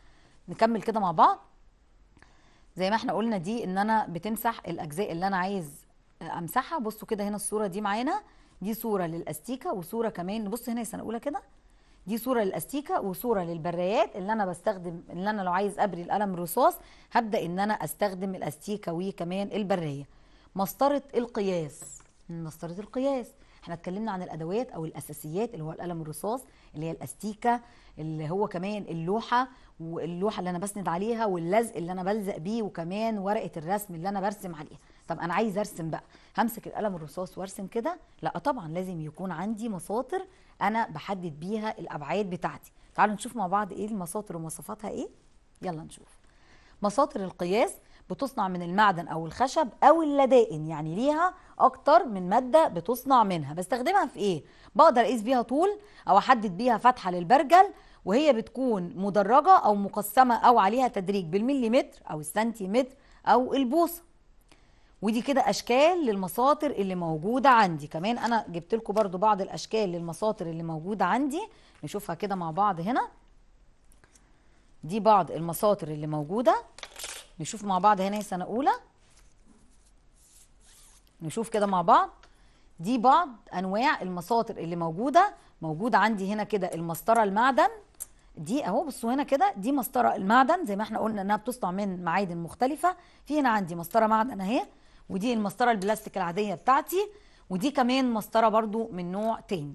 نكمل كده مع بعض. زي ما إحنا قلنا دي إن أنا بتمسح الأجزاء اللي أنا عايز أمسحها. بصوا كده هنا الصورة دي معانا. دي صورة للأستيكة وصورة كمان نبص هنا يا سنه اولى كده. دي صورة للأستيكة وصورة للبرايات اللي أنا بستخدم اللي أنا لو عايز أبري القلم الرصاص هبدأ إن أنا أستخدم الأستيكة وكمان البرايه مسطرة القياس. مسطرة القياس. إحنا اتكلمنا عن الأدوات أو الأساسيات اللي هو القلم الرصاص اللي هي الأستيكة اللي هو كمان اللوحة واللوحة اللي أنا بسند عليها واللزق اللي أنا بلزق بيه وكمان ورقة الرسم اللي أنا برسم عليها. طب أنا عايز أرسم بقى. همسك القلم الرصاص وأرسم كده. لا طبعا لازم يكون عندي مساطر أنا بحدد بيها الأبعاد بتاعتي. تعالوا نشوف مع بعض إيه المساطر ومواصفاتها إيه. يلا نشوف. مساطر القياس بتصنع من المعدن أو الخشب أو اللدائن يعني ليها أكتر من مادة بتصنع منها. بستخدمها في إيه؟ بقدر أقيس بيها طول أو أحدد بيها فتحة للبرجل وهي بتكون مدرجة أو مقسمة أو عليها تدريج بالمليمتر أو السنتيمتر أو البوصة. ودي كده أشكال للمساطر اللي موجودة عندي. كمان أنا جبت لكم برضو بعض الأشكال للمساطر اللي موجودة عندي. نشوفها كده مع بعض هنا. دي بعض المساطر اللي موجودة. نشوف مع بعض هنا سنة أولى. نشوف كده مع بعض. دي بعض أنواع المساطر اللي موجودة. موجوده عندي هنا كده المسطرة المعدن. دي أهو بصوا هنا كده دي مسطرة المعدن. زي ما إحنا قلنا إنها بتصنع من معادن مختلفة. في هنا عندي مسطرة معدن أهي. ودي المسطرة البلاستيك العادية بتاعتي ودي كمان مسطرة برضو من نوع تاني.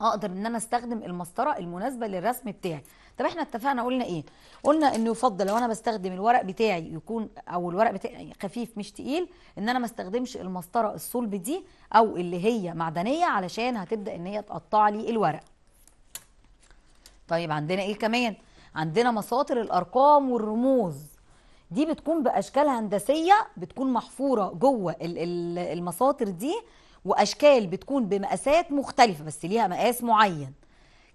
أقدر إن أنا أستخدم المسطرة المناسبة للرسم بتاعي. طب إحنا اتفقنا قلنا إيه؟ قلنا إنه يفضل لو أنا بستخدم الورق بتاعي يكون أو الورق بتاعي خفيف مش تقيل إن أنا ما استخدمش المسطرة الصلب دي أو اللي هي معدنية علشان هتبدأ إن هي تقطع لي الورق. طيب عندنا إيه كمان؟ عندنا مساطر الأرقام والرموز. دي بتكون بأشكال هندسية بتكون محفورة جوه المساطر دي وأشكال بتكون بمقاسات مختلفة بس ليها مقاس معين.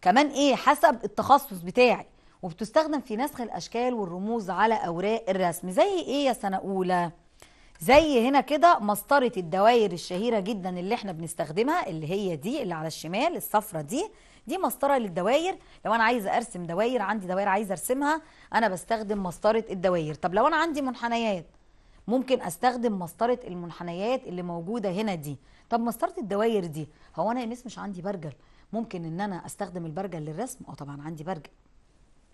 كمان إيه؟ حسب التخصص بتاعي. وبتستخدم في نسخ الأشكال والرموز على أوراق الرسم. زي إيه يا سنة أولى؟ زي هنا كده مسطرة الدوائر الشهيرة جدا اللي إحنا بنستخدمها اللي هي دي اللي على الشمال الصفرة دي. دي مسطرة للدوائر. لو أنا عايزه أرسم دوائر عندي دوائر عايزه أرسمها أنا بستخدم مسطرة الدوائر. طب لو أنا عندي منحنيات ممكن أستخدم مسطرة المنحنيات اللي موجودة هنا دي. طب مسطرة الدوائر دي هو أنا يا مس مش عندي برجل. ممكن إن أنا أستخدم البرجل للرسم؟ آه طبعا عندي برجل.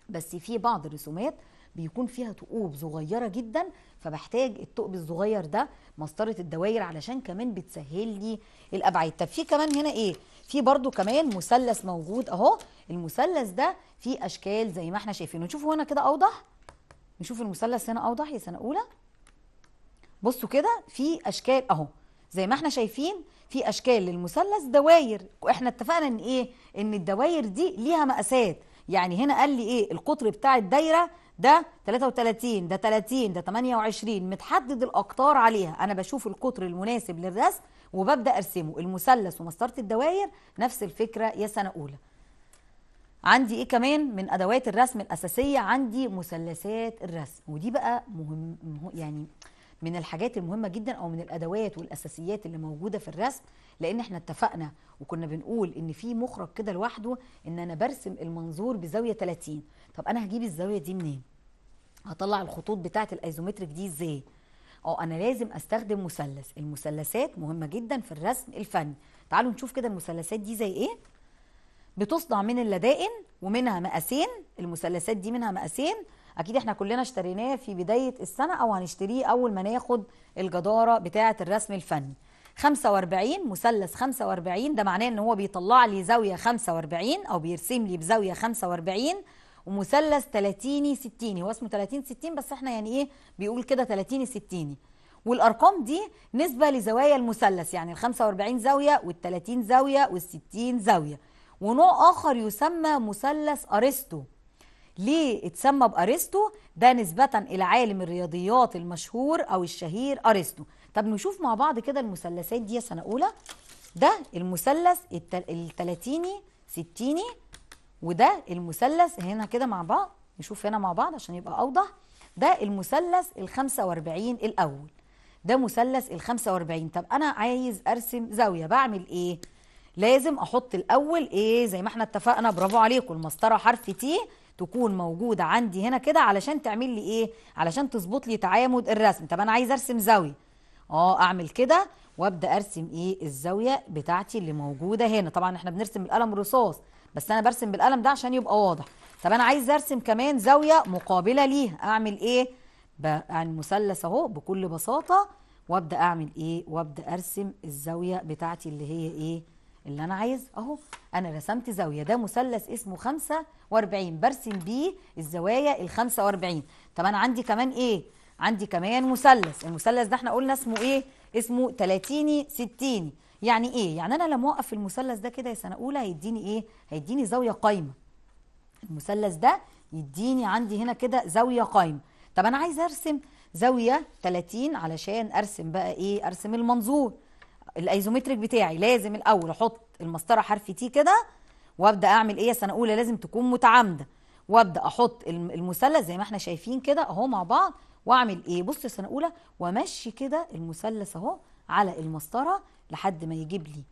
بس في بعض الرسومات بيكون فيها ثقوب صغيرة جدا فبحتاج الثقب الصغير ده مسطرة الدوائر علشان كمان بتسهل لي الأبعاد. طب في كمان هنا إيه؟ في برضو كمان مثلث موجود أهو. المثلث ده فيه أشكال زي ما إحنا شايفين نشوفه هنا كده أوضح. نشوف المثلث هنا أوضح يا سنة أولى. بصوا كده في أشكال أهو. زي ما إحنا شايفين في أشكال للمثلث دواير وإحنا اتفقنا إن إيه؟ إن الدواير دي ليها مقاسات. يعني هنا قال لي إيه؟ القطر بتاع الدايرة ده 33 ده 30 ده 28 متحدد الأقطار عليها. أنا بشوف القطر المناسب للرسم وببدأ أرسمه. المثلث ومسطرة الدواير نفس الفكرة يا سنة أولى. عندي إيه كمان؟ من أدوات الرسم الأساسية عندي مثلثات الرسم. ودي بقى مهم يعني من الحاجات المهمة جدا أو من الأدوات والأساسيات اللي موجودة في الرسم لأن إحنا اتفقنا وكنا بنقول إن في مخرج كده لوحده إن أنا برسم المنظور بزاوية 30 طب أنا هجيب الزاوية دي منين؟ هطلع الخطوط بتاعة الأيزومتريك دي إزاي؟ أه أنا لازم أستخدم مثلث. المثلثات مهمة جدا في الرسم الفني. تعالوا نشوف كده المثلثات دي زي إيه. بتصنع من اللدائن ومنها مقاسين. المثلثات دي منها مقاسين. أكيد إحنا كلنا اشتريناه في بداية السنة أو هنشتريه أول ما ناخد الجدارة بتاعة الرسم الفني. 45 مثلث 45 ده معناه إن هو بيطلع لي زاوية 45 أو بيرسم لي بزاوية 45 ومثلث 30 60 هو اسمه 30 60 بس إحنا يعني إيه بيقول كده 30 60 والأرقام دي نسبة لزوايا المثلث يعني ال 45 زاوية وال 30 زاوية وال 60 زاوية. ونوع آخر يسمى مثلث أرسطو. ليه اتسمى بأرسطو؟ ده نسبة إلى عالم الرياضيات المشهور أو الشهير أرسطو. طب نشوف مع بعض كده المثلثات دي يا سنة أولى. ده المثلث التلاتيني ستيني وده المثلث هنا كده مع بعض نشوف هنا مع بعض عشان يبقى أوضح. ده المثلث ال 45 الأول. ده مثلث ال 45 طب أنا عايز أرسم زاوية بعمل إيه؟ لازم أحط الأول إيه؟ زي ما إحنا اتفقنا برافو عليكم المسطرة حرف تي تكون موجودة عندي هنا كده علشان تعمل لي إيه؟ علشان تظبط لي تعامد الرسم. طب أنا عايز أرسم زاوية. آه أعمل كده وأبدأ أرسم إيه؟ الزاوية بتاعتي اللي موجودة هنا. طبعا إحنا بنرسم بالقلم الرصاص. بس أنا برسم بالقلم ده عشان يبقى واضح. طب أنا عايز أرسم كمان زاوية مقابلة ليها أعمل إيه؟ يعني مثلث أهو بكل بساطة وأبدأ أعمل إيه؟ وأبدأ أرسم الزاوية بتاعتي اللي هي إيه؟ اللي أنا عايز. أهو أنا رسمت زاوية. ده مثلث اسمه 45 برسم بيه الزوايا ال 45 طب أنا عندي كمان إيه؟ عندي كمان مثلث. المثلث ده إحنا قلنا اسمه إيه؟ اسمه 30 60 يعني إيه؟ يعني أنا لما أوقف المثلث ده كده يا سنة أولى هيديني إيه؟ هيديني زاوية قايمة. المثلث ده يديني عندي هنا كده زاوية قايمة. طب أنا عايز أرسم زاوية 30 علشان أرسم بقى إيه؟ أرسم المنظور. ال isometric بتاعي لازم الأول أحط المسطرة حرف T كده وأبدأ أعمل إيه سنة أولى؟ لازم تكون متعامدة. وأبدأ أحط الم- المثلث زي ما إحنا شايفين كده أهو مع بعض وأعمل إيه؟ بص يا سنة أولى وأمشي كده المثلث أهو على المسطرة لحد ما يجيب لي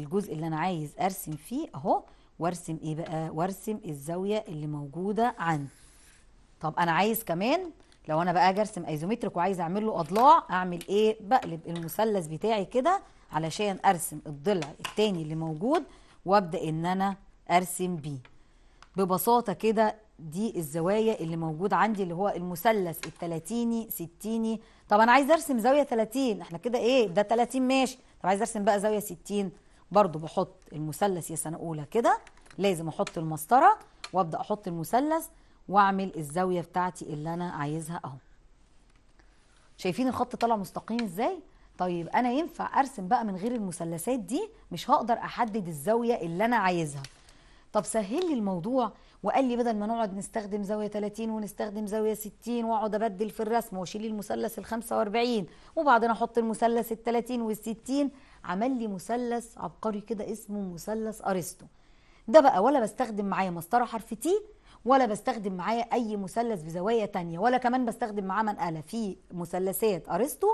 الجزء اللي أنا عايز أرسم فيه أهو وأرسم إيه بقى؟ وأرسم الزاوية اللي موجودة عندي. طب أنا عايز كمان لو أنا بقى أجي أرسم isometric وعايز أعمل له أضلاع أعمل إيه؟ بقلب المثلث بتاعي كده علشان أرسم الضلع التاني اللي موجود وأبدأ إن أنا أرسم بيه. ببساطة كده دي الزوايا اللي موجود عندي اللي هو المثلث التلاتيني ستيني. طب أنا عايز أرسم زاوية 30 إحنا كده إيه؟ ده 30 ماشي. طب عايز ارسم بقى زاوية 60 برضو بحط المثلث يا سنة أولى كده لازم أحط المسطرة وأبدأ أحط المثلث وأعمل الزاوية بتاعتي اللي أنا عايزها أهو. شايفين الخط طالع مستقيم إزاي؟ طيب أنا ينفع أرسم بقى من غير المثلثات دي؟ مش هقدر أحدد الزاوية اللي أنا عايزها. طب سهل لي الموضوع. وقال لي بدل ما نقعد نستخدم زاوية 30 ونستخدم زاوية 60 واقعد أبدل في الرسم وأشيل المثلث ال 45 وبعدين أحط المثلث ال 30 وال 60 عمل لي مثلث عبقري كده اسمه مثلث أرسطو. ده بقى ولا بستخدم معاه مسطرة حرف تي ولا بستخدم معاه أي مثلث بزوايا تانية ولا كمان بستخدم معاه منقلة. في مثلثات أرسطو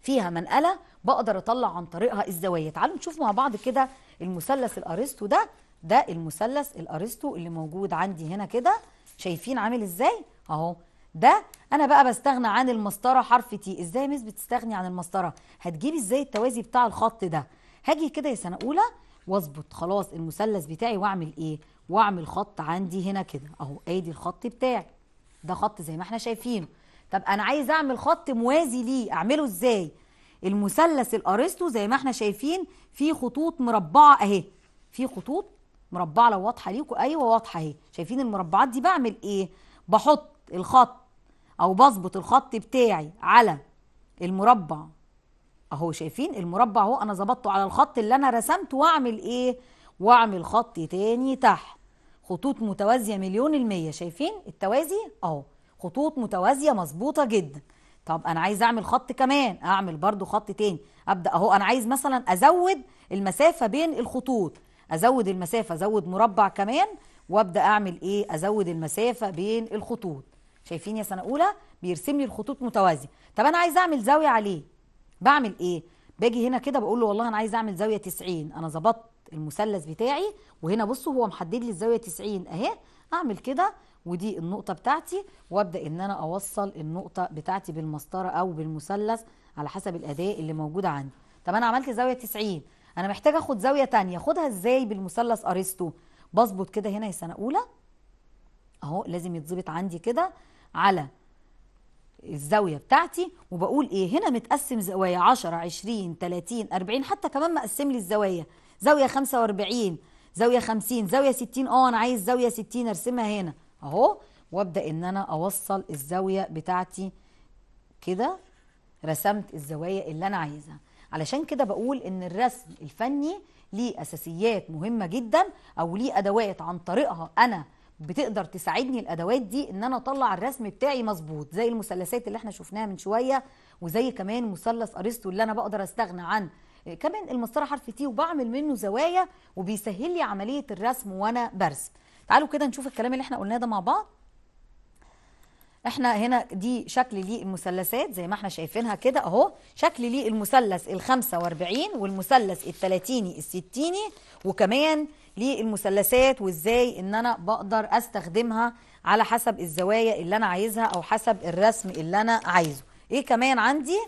فيها منقلة بقدر أطلع عن طريقها الزوايا تعالوا نشوف مع بعض كده المثلث الأرسطو ده ده المثلث الأرسطو اللي موجود عندي هنا كده. شايفين عامل إزاي؟ أهو. ده أنا بقى بستغنى عن المسطرة حرف تي إزاي مس بتستغني عن المسطرة؟ هتجيبي إزاي التوازي بتاع الخط ده؟ هاجي كده يا سنة أولى واظبط خلاص المثلث بتاعي وأعمل إيه؟ وأعمل خط عندي هنا كده. أهو أدي الخط بتاعي. ده خط زي ما إحنا شايفينه. طب أنا عايز أعمل خط موازي ليه؟ أعمله إزاي؟ المثلث الأرسطو زي ما إحنا شايفين فيه خطوط مربعة أهي. في خطوط مربعة لو واضحة ليكم أيوه واضحة أهي. شايفين المربعات دي بعمل إيه؟ بحط الخط أو بظبط الخط بتاعي على المربع. أهو شايفين المربع أهو. أنا ظبطته على الخط اللي أنا رسمته وأعمل إيه؟ وأعمل خط تاني تحت. خطوط متوازية مليون المية. شايفين التوازي؟ أهو. خطوط متوازية مظبوطة جدا. طب أنا عايز أعمل خط كمان. أعمل برضو خط تاني. أبدأ أهو. أنا عايز مثلا أزود المسافة بين الخطوط. أزود المسافة أزود مربع كمان وأبدأ أعمل إيه؟ أزود المسافة بين الخطوط. شايفين يا سنة أولى؟ بيرسم لي الخطوط متوازية. طب أنا عايز أعمل زاوية عليه. بعمل إيه؟ باجي هنا كده بقول له والله أنا عايز أعمل زاوية 90 أنا ظبطت المثلث بتاعي وهنا بصوا هو محدد لي الزاوية 90 أهي. أعمل كده ودي النقطة بتاعتي وأبدأ إن أنا أوصل النقطة بتاعتي بالمسطرة أو بالمثلث على حسب الأداء اللي موجوده عندي. طب أنا عملت زاوية 90 أنا محتاجه أخد زاوية تانية. اخدها إزاي بالمثلث أرسطو؟ بظبط كده هنا يا سنة أولى. أهو لازم يتظبط عندي كده على الزاوية بتاعتي. وبقول إيه؟ هنا متقسم زوايا 10 20 30 40 حتى كمان مقسم لي الزوايا. زاوية 45 زاوية 50 زاوية 60 آه أنا عايز زاوية 60 أرسمها هنا. أهو. وأبدأ إن أنا أوصل الزاوية بتاعتي كده. رسمت الزوايا اللي أنا عايزها. علشان كده بقول إن الرسم الفني ليه أساسيات مهمة جدا أو ليه أدوات عن طريقها أنا بتقدر تساعدني الأدوات دي إن أنا أطلع الرسم بتاعي مظبوط زي المثلثات اللي إحنا شفناها من شوية وزي كمان مثلث أرسطو اللي أنا بقدر أستغنى عن كمان المسطرة حرف تي وبعمل منه زوايا وبيسهل لي عملية الرسم وأنا برسم. تعالوا كده نشوف الكلام اللي إحنا قلناه ده مع بعض. إحنا هنا دي شكل ليه المثلثات زي ما إحنا شايفينها كده اهو. شكل ليه المثلث ال 45 والمثلث ال 30 ال 60 وكمان ليه المثلثات وازاي ان أنا بقدر استخدمها على حسب الزوايا اللي أنا عايزها أو حسب الرسم اللي أنا عايزه. إيه كمان عندي؟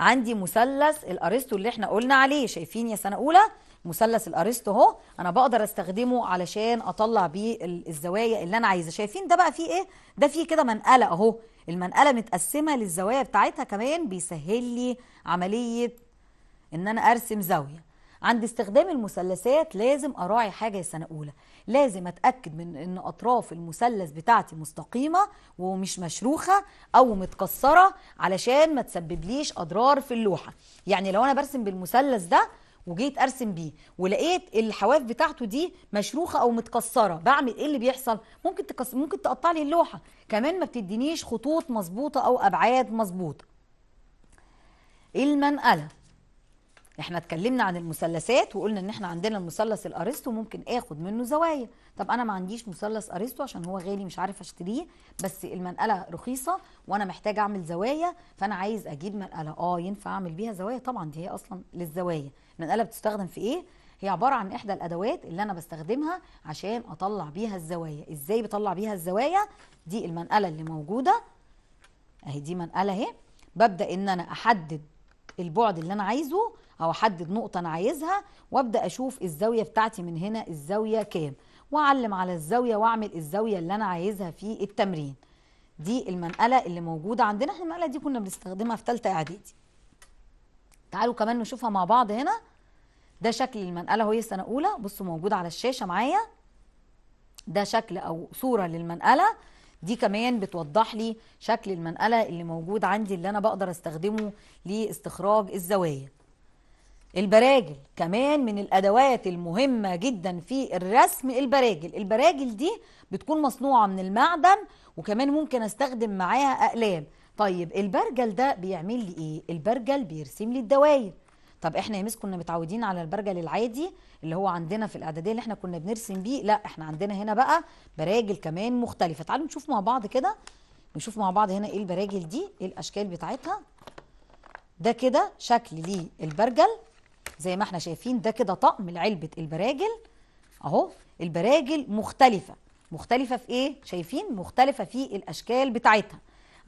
عندي مثلث الأرسطو اللي إحنا قلنا عليه. شايفين يا سنة أولى؟ مثلث الأرسطو أهو. أنا بقدر أستخدمه علشان أطلع بيه ال- الزوايا اللي أنا عايزة. شايفين ده بقى فيه إيه؟ ده فيه كده منقلة أهو. المنقلة متقسمة للزوايا بتاعتها كمان. بيسهل لي عملية إن أنا أرسم زاوية. عند استخدام المثلثات لازم أراعي حاجة يا سنة أولى. لازم أتأكد من إن أطراف المثلث بتاعتي مستقيمة ومش مشروخة أو متكسرة علشان ما تسببليش أضرار في اللوحة. يعني لو أنا برسم بالمثلث ده وجيت أرسم بيه ولقيت الحواف بتاعته دي مشروخة أو متكسرة. بعمل إيه اللي بيحصل؟ ممكن تكس... ممكن تقطع لي اللوحة. كمان ما بتدينيش خطوط مظبوطة أو أبعاد مظبوطة. المنقلة. إحنا اتكلمنا عن المثلثات وقلنا ان إحنا عندنا المثلث الارسطو ممكن آخد منه زوايا. طب أنا ما عنديش مثلث أرسطو عشان هو غالي مش عارف أشتريه بس المنقلة رخيصة وأنا محتاجه أعمل زوايا فأنا عايز أجيب منقلة. آه ينفع أعمل بيها زوايا؟ طبعا دي هي أصلا للزوايا. المنقله بتستخدم في إيه؟ هي عبارة عن إحدى الأدوات اللي أنا بستخدمها عشان أطلع بيها الزوايا. إزاي بطلع بيها الزوايا؟ دي المنقلة اللي موجودة. أهي دي منقلة أهي. ببدأ إن أنا أحدد البعد اللي أنا عايزه أو احدد نقطة أنا عايزها وابدأ أشوف الزاوية بتاعتي من هنا الزاوية كام واعلم على الزاوية واعمل الزاوية اللي أنا عايزها في التمرين. دي المنقلة اللي موجودة عندنا إحنا المنقلة دي كنا بنستخدمها في ثالثه اعدادي. تعالوا كمان نشوفها مع بعض هنا. ده شكل المنقلة وهي سنه اولى بصوا موجوده على الشاشة معايا. ده شكل أو صورة للمنقلة. دي كمان بتوضح لي شكل المنقلة اللي موجود عندي اللي أنا بقدر استخدمه لاستخراج الزوايا. البراجل كمان من الأدوات المهمة جدا في الرسم البراجل. البراجل دي بتكون مصنوعة من المعدن وكمان ممكن أستخدم معاها أقلام. طيب البرجل ده بيعمل لي إيه؟ البرجل بيرسم لي الدواير. طب إحنا يا مس كنا متعودين على البرجل العادي اللي هو عندنا في الإعدادية اللي إحنا كنا بنرسم بيه. لا إحنا عندنا هنا بقى براجل كمان مختلفة. تعالوا نشوف مع بعض كده. نشوف مع بعض هنا إيه البراجل دي إيه الأشكال بتاعتها. ده كده شكل ليه البرجل. زي ما إحنا شايفين ده كده طقم لعلبة البراجل. اهو البراجل مختلفة. مختلفة في إيه؟ شايفين مختلفة في الأشكال بتاعتها.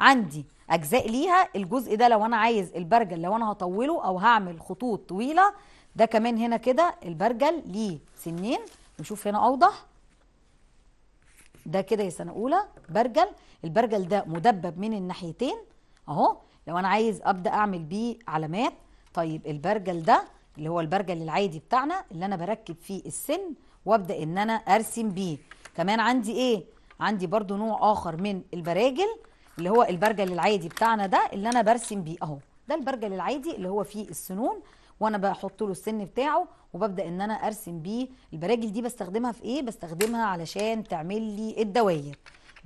عندي أجزاء ليها الجزء ده لو أنا عايز البرجل لو أنا هطوله أو هعمل خطوط طويلة ده كمان هنا كده البرجل ليه سنين. نشوف هنا أوضح. ده كده يا سنة أولى برجل. البرجل ده مدبب من الناحيتين. اهو لو أنا عايز أبدأ أعمل بيه علامات طيب البرجل ده اللي هو البرجل العادي بتاعنا اللي أنا بركب فيه السن وأبدأ إن أنا أرسم بيه. كمان عندي إيه؟ عندي برضو نوع آخر من البراجل اللي هو البرجل العادي بتاعنا ده اللي أنا برسم بيه أهو. ده البرجل العادي اللي هو فيه السنون وأنا بحط له السن بتاعه وببدأ إن أنا أرسم بيه. البراجل دي بستخدمها في إيه؟ بستخدمها علشان تعمل لي الدواير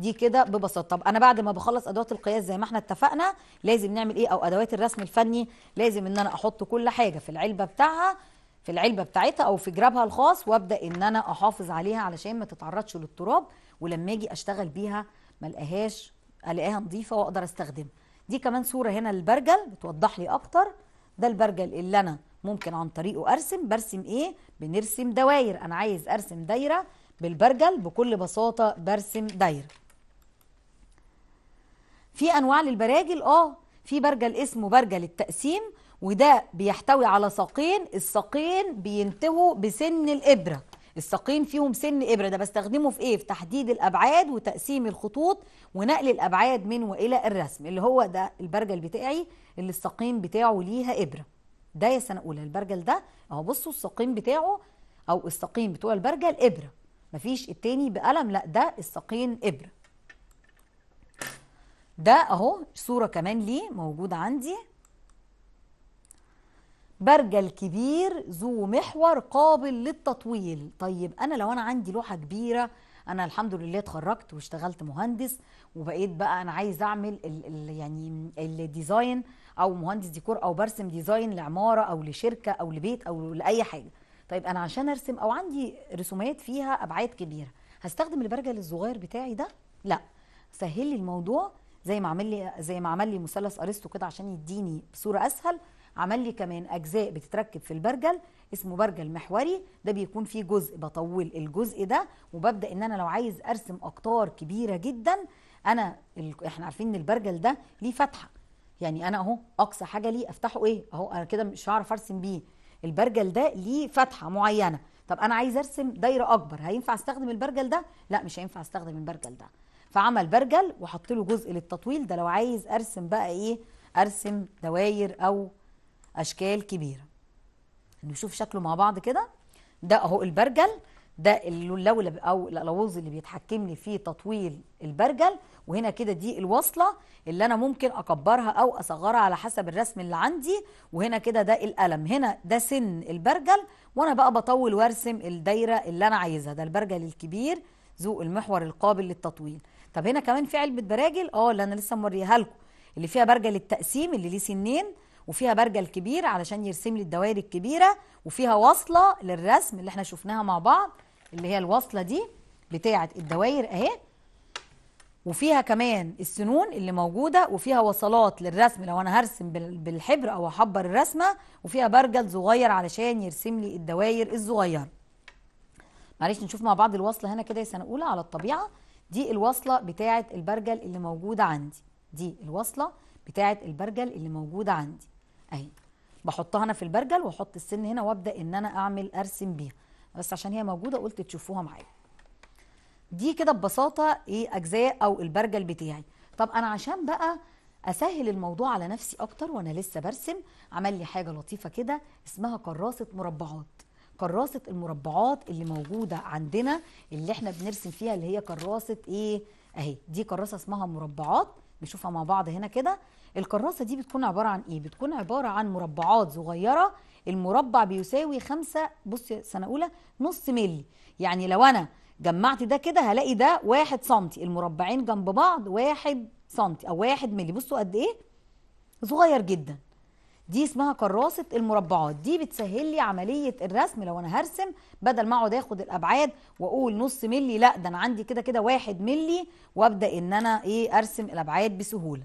دي كده ببساطة. طب أنا بعد ما بخلص أدوات القياس زي ما إحنا اتفقنا لازم نعمل إيه؟ أو أدوات الرسم الفني لازم إن أنا أحط كل حاجة في العلبة بتاعها في العلبة بتاعتها أو في جرابها الخاص وأبدأ إن أنا أحافظ عليها علشان ما تتعرضش للتراب. ولما أجي أشتغل بيها ما ألاقيهاش ألاقيها نظيفة وأقدر استخدمها دي كمان صورة هنا للبرجل بتوضح لي أكتر. ده البرجل اللي أنا ممكن عن طريقه أرسم. برسم إيه؟ بنرسم دواير. أنا عايز أرسم دايرة بالبرجل بكل بساطة برسم دايرة. في أنواع للبراجل آه في برجل اسمه برجل التقسيم وده بيحتوي على ساقين الساقين بينتهوا بسن الإبرة. الساقين فيهم سن إبرة ده بستخدمه في إيه؟ في تحديد الأبعاد وتقسيم الخطوط ونقل الأبعاد من والى الرسم اللي هو ده البرجل بتاعي اللي الساقين بتاعه ليها إبرة. ده يا سنة أولى البرجل ده أهو بصوا الساقين بتاعه أو الساقين بتوع البرجل إبرة. مفيش التاني بقلم لا ده الساقين إبرة. ده اهو صورة كمان ليه موجودة عندي. برجل كبير ذو محور قابل للتطويل. طيب أنا لو أنا عندي لوحة كبيرة أنا الحمد لله اتخرجت واشتغلت مهندس وبقيت بقى أنا عايز أعمل ال ال يعني ال design أو مهندس ديكور أو برسم design لعمارة أو لشركة أو لبيت أو لأي حاجة. طيب أنا عشان أرسم أو عندي رسومات فيها أبعاد كبيرة هستخدم البرجل الصغير بتاعي ده؟ لا. سهل لي الموضوع زي ما عمل لي زي ما عمل لي مثلث أرسطو كده عشان يديني بصورة أسهل عمل لي كمان أجزاء بتتركب في البرجل اسمه برجل محوري. ده بيكون فيه جزء بطول الجزء ده وببدأ إن أنا لو عايز أرسم أقطار كبيرة جدا أنا ال... إحنا عارفين إن البرجل ده ليه فتحة. يعني أنا أهو أقصى حاجة ليه أفتحه إيه؟ أهو أنا كده مش هعرف أرسم بيه. البرجل ده ليه فتحة معينة. طب أنا عايز أرسم دايرة أكبر هينفع أستخدم البرجل ده؟ لا مش هينفع أستخدم البرجل ده. فعمل برجل وحط له جزء للتطويل. ده لو عايز أرسم بقى إيه؟ أرسم دواير أو أشكال كبيرة. نشوف شكله مع بعض كده. ده أهو البرجل. ده اللولب أو الالوز اللي بيتحكم لي في تطويل البرجل. وهنا كده دي الوصلة اللي أنا ممكن أكبرها أو أصغرها على حسب الرسم اللي عندي. وهنا كده ده القلم. هنا ده سن البرجل. وأنا بقى بطول وأرسم الدايرة اللي أنا عايزها. ده البرجل الكبير ذو المحور القابل للتطويل. طب هنا كمان في علبة براجل؟ آه اللي أنا لسه موريها لكم. اللي فيها برجل التقسيم اللي ليه سنين وفيها برجل كبير علشان يرسم لي الدوائر الكبيرة وفيها وصلة للرسم اللي إحنا شفناها مع بعض اللي هي الوصلة دي بتاعة الدوائر أهي. وفيها كمان السنون اللي موجودة وفيها وصلات للرسم. لو أنا هرسم بال- بالحبر أو أحبر الرسمة وفيها برجل صغير علشان يرسم لي الدوائر الصغيره معلش نشوف مع بعض الوصلة هنا كده يا سنة أولى على الطبيعة. دي الوصلة بتاعة البرجل اللي موجودة عندي. دي الوصلة بتاعة البرجل اللي موجودة عندي. أهي. بحطها أنا في البرجل وأحط السن هنا وأبدأ إن أنا أعمل أرسم بيها. بس عشان هي موجودة قلت تشوفوها معايا. دي كده ببساطة إيه أجزاء أو البرجل بتاعي. طب أنا عشان بقى أسهل الموضوع على نفسي أكتر وأنا لسه برسم عمل لي حاجة لطيفة كده اسمها كراسة مربعات. كراسة المربعات اللي موجودة عندنا اللي إحنا بنرسم فيها اللي هي كراسة إيه؟ أهي دي كراسة اسمها مربعات نشوفها مع بعض هنا كده. الكراسة دي بتكون عبارة عن إيه؟ بتكون عبارة عن مربعات صغيرة المربع بيساوي خمسة بص سنة أولى نص ملي يعني لو أنا جمعت ده كده هلاقي ده واحد سنتي المربعين جنب بعض واحد سنتي أو واحد ملي بصوا قد إيه؟ صغير جدا. دي اسمها كراسة المربعات. دي بتسهل لي عملية الرسم. لو أنا هرسم بدل ما أقعد آخد الأبعاد وأقول نص ملي لا ده أنا عندي كده كده واحد ملي وأبدأ إن أنا إيه أرسم الأبعاد بسهولة.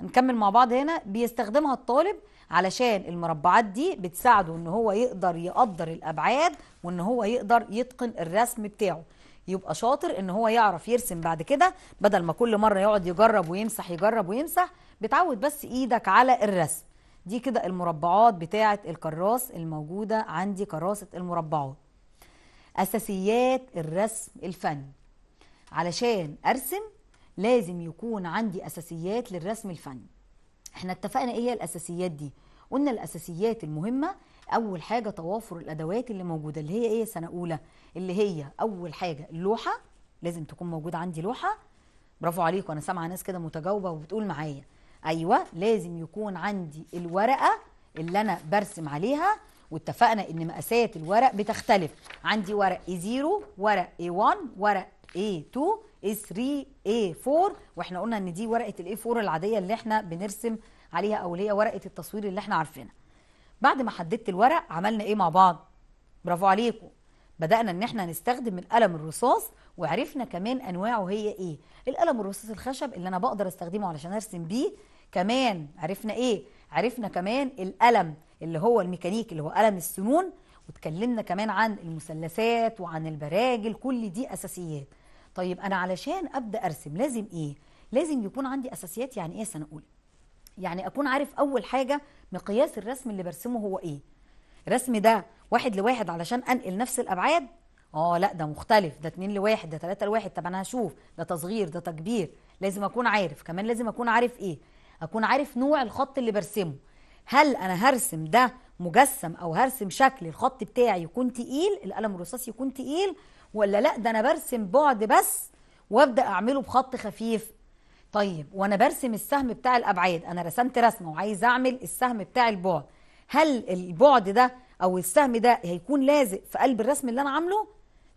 هنكمل مع بعض هنا. بيستخدمها الطالب علشان المربعات دي بتساعده إن هو يقدر يقدر الأبعاد وإن هو يقدر يتقن الرسم بتاعه. يبقى شاطر إن هو يعرف يرسم بعد كده. بدل ما كل مرة يقعد يجرب ويمسح يجرب ويمسح بتعود بس إيدك على الرسم. دي كده المربعات بتاعه الكراس الموجودة عندي كراسة المربعات. أساسيات الرسم الفني. علشان أرسم لازم يكون عندي أساسيات للرسم الفني. إحنا اتفقنا إيه هي الأساسيات دي؟ قلنا الأساسيات المهمة أول حاجة توافر الأدوات اللي موجودة اللي هي إيه سنة أولى؟ اللي هي أول حاجة اللوحة لازم تكون موجودة عندي لوحة. برافو عليكم أنا سامعة ناس كده متجاوبة وبتقول معايا. أيوه لازم يكون عندي الورقة اللي أنا برسم عليها واتفقنا إن مقاسات الورق بتختلف. عندي ورق A0 ورق A1 ورق A2 A3 A4 وإحنا قلنا إن دي ورقة الاي 4 العادية اللي إحنا بنرسم عليها أو اللي هي ورقة التصوير اللي إحنا عارفينها. بعد ما حددت الورق عملنا إيه مع بعض؟ برافو عليكم. بدأنا إن إحنا نستخدم القلم الرصاص وعرفنا كمان أنواعه هي إيه. القلم الرصاص الخشب اللي أنا بقدر أستخدمه علشان أرسم بيه كمان عرفنا إيه؟ عرفنا كمان القلم اللي هو الميكانيكي اللي هو قلم السنون واتكلمنا كمان عن المثلثات وعن البراجل كل دي أساسيات. طيب أنا علشان أبدأ أرسم لازم إيه؟ لازم يكون عندي أساسيات يعني إيه؟ سنة أولى. يعني أكون عارف أول حاجة مقياس الرسم اللي برسمه هو إيه. الرسم ده واحد لواحد علشان أنقل نفس الأبعاد؟ آه لأ ده مختلف. ده اتنين لواحد ده تلاتة لواحد. طب أنا هشوف ده تصغير ده تكبير. لازم أكون عارف. كمان لازم أكون عارف إيه؟ أكون عارف نوع الخط اللي برسمه. هل أنا هرسم ده مجسم أو هرسم شكل الخط بتاعي يكون تقيل؟ القلم الرصاص يكون تقيل؟ ولا لأ ده أنا برسم بعد بس وأبدأ أعمله بخط خفيف؟ طيب وأنا برسم السهم بتاع الأبعاد. أنا رسمت رسمة وعايز أعمل السهم بتاع البعد. هل البعد ده أو السهم ده هيكون لازق في قلب الرسم اللي أنا عامله؟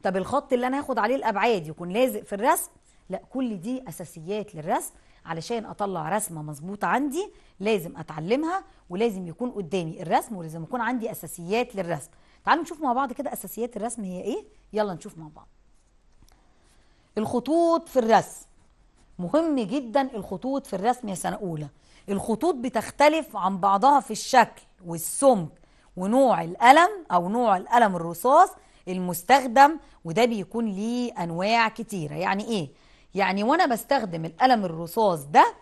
طب الخط اللي أنا هاخد عليه الأبعاد يكون لازق في الرسم؟ لأ كل دي أساسيات للرسم. علشان أطلع رسمة مظبوطة عندي لازم أتعلمها ولازم يكون قدامي الرسم ولازم يكون عندي أساسيات للرسم. تعالوا نشوف مع بعض كده أساسيات الرسم هي إيه؟ يلا نشوف مع بعض. الخطوط في الرسم. مهم جدا الخطوط في الرسم يا سنة أولى. الخطوط بتختلف عن بعضها في الشكل والسمك ونوع القلم أو نوع القلم الرصاص المستخدم وده بيكون ليه أنواع كتيرة. يعني إيه؟ يعني وأنا بستخدم القلم الرصاص ده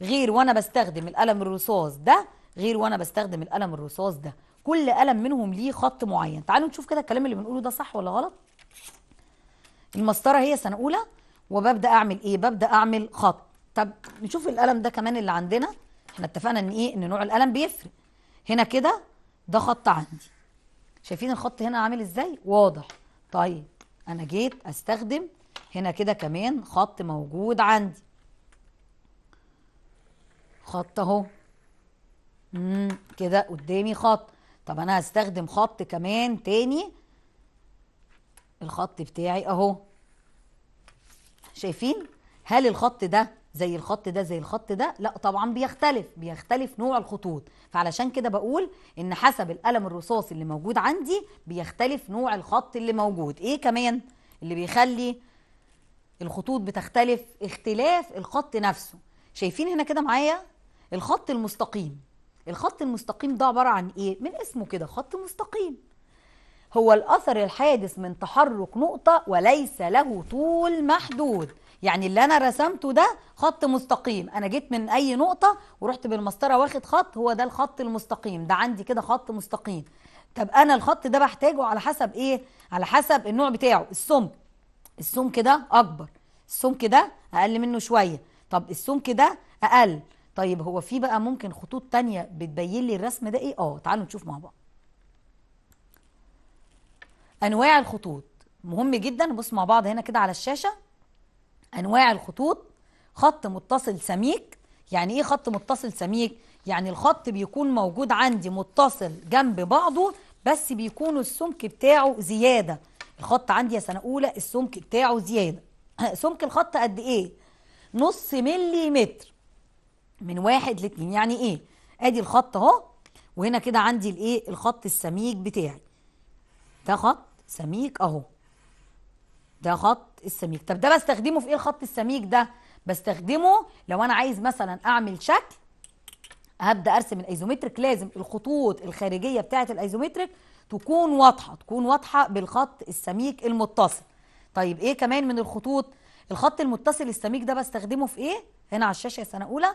غير وأنا بستخدم القلم الرصاص ده غير وأنا بستخدم القلم الرصاص ده. كل قلم منهم ليه خط معين. تعالوا نشوف كده الكلام اللي بنقوله ده صح ولا غلط. المسطرة هي سنة أولى وببدأ أعمل إيه؟ ببدأ أعمل خط. طب نشوف القلم ده كمان اللي عندنا. إحنا اتفقنا إن إيه؟ إن نوع القلم بيفرق. هنا كده ده خط عندي. شايفين الخط هنا عامل إزاي؟ واضح. طيب أنا جيت أستخدم هنا كده كمان خط موجود عندي. خط اهو. كده قدامي خط. طب أنا هستخدم خط كمان تاني. الخط بتاعي اهو. شايفين؟ هل الخط ده زي الخط ده زي الخط ده؟ لا طبعا بيختلف. بيختلف نوع الخطوط. فعلشان كده بقول إن حسب القلم الرصاصي اللي موجود عندي بيختلف نوع الخط اللي موجود. إيه كمان اللي بيخلي الخطوط بتختلف اختلاف الخط نفسه. شايفين هنا كده معايا؟ الخط المستقيم. الخط المستقيم ده عبارة عن إيه؟ من اسمه كده خط مستقيم. هو الأثر الحادث من تحرك نقطة وليس له طول محدود. يعني اللي أنا رسمته ده خط مستقيم. أنا جيت من أي نقطة ورحت بالمسطرة واخد خط هو ده الخط المستقيم. ده عندي كده خط مستقيم. طب أنا الخط ده بحتاجه على حسب إيه؟ على حسب النوع بتاعه السمك السمك ده أكبر السمك ده أقل منه شوية. طب السمك ده أقل. طيب هو في بقى ممكن خطوط تانية بتبين لي الرسم ده إيه؟ آه تعالوا نشوف مع بعض. أنواع الخطوط. مهم جدا. نبص مع بعض هنا كده على الشاشة. أنواع الخطوط. خط متصل سميك. يعني إيه خط متصل سميك؟ يعني الخط بيكون موجود عندي متصل جنب بعضه بس بيكون السمك بتاعه زيادة. الخط عندي يا سنة أولى السمك بتاعه زيادة. (clears throat) سمك الخط قد إيه؟ نص ملي متر من واحد لاتنين. يعني إيه؟ أدي الخط أهو وهنا كده عندي الإيه؟ الخط السميك بتاعي. ده خط سميك أهو. ده خط السميك. طب ده بستخدمه في إيه الخط السميك ده؟ بستخدمه لو أنا عايز مثلا أعمل شكل هبدأ أرسم ال isometric. لازم الخطوط الخارجية بتاعة ال isometric تكون واضحة تكون واضحة بالخط السميك المتصل. طيب إيه كمان من الخطوط؟ الخط المتصل السميك ده بستخدمه في إيه؟ هنا على الشاشة يا سنة أولى.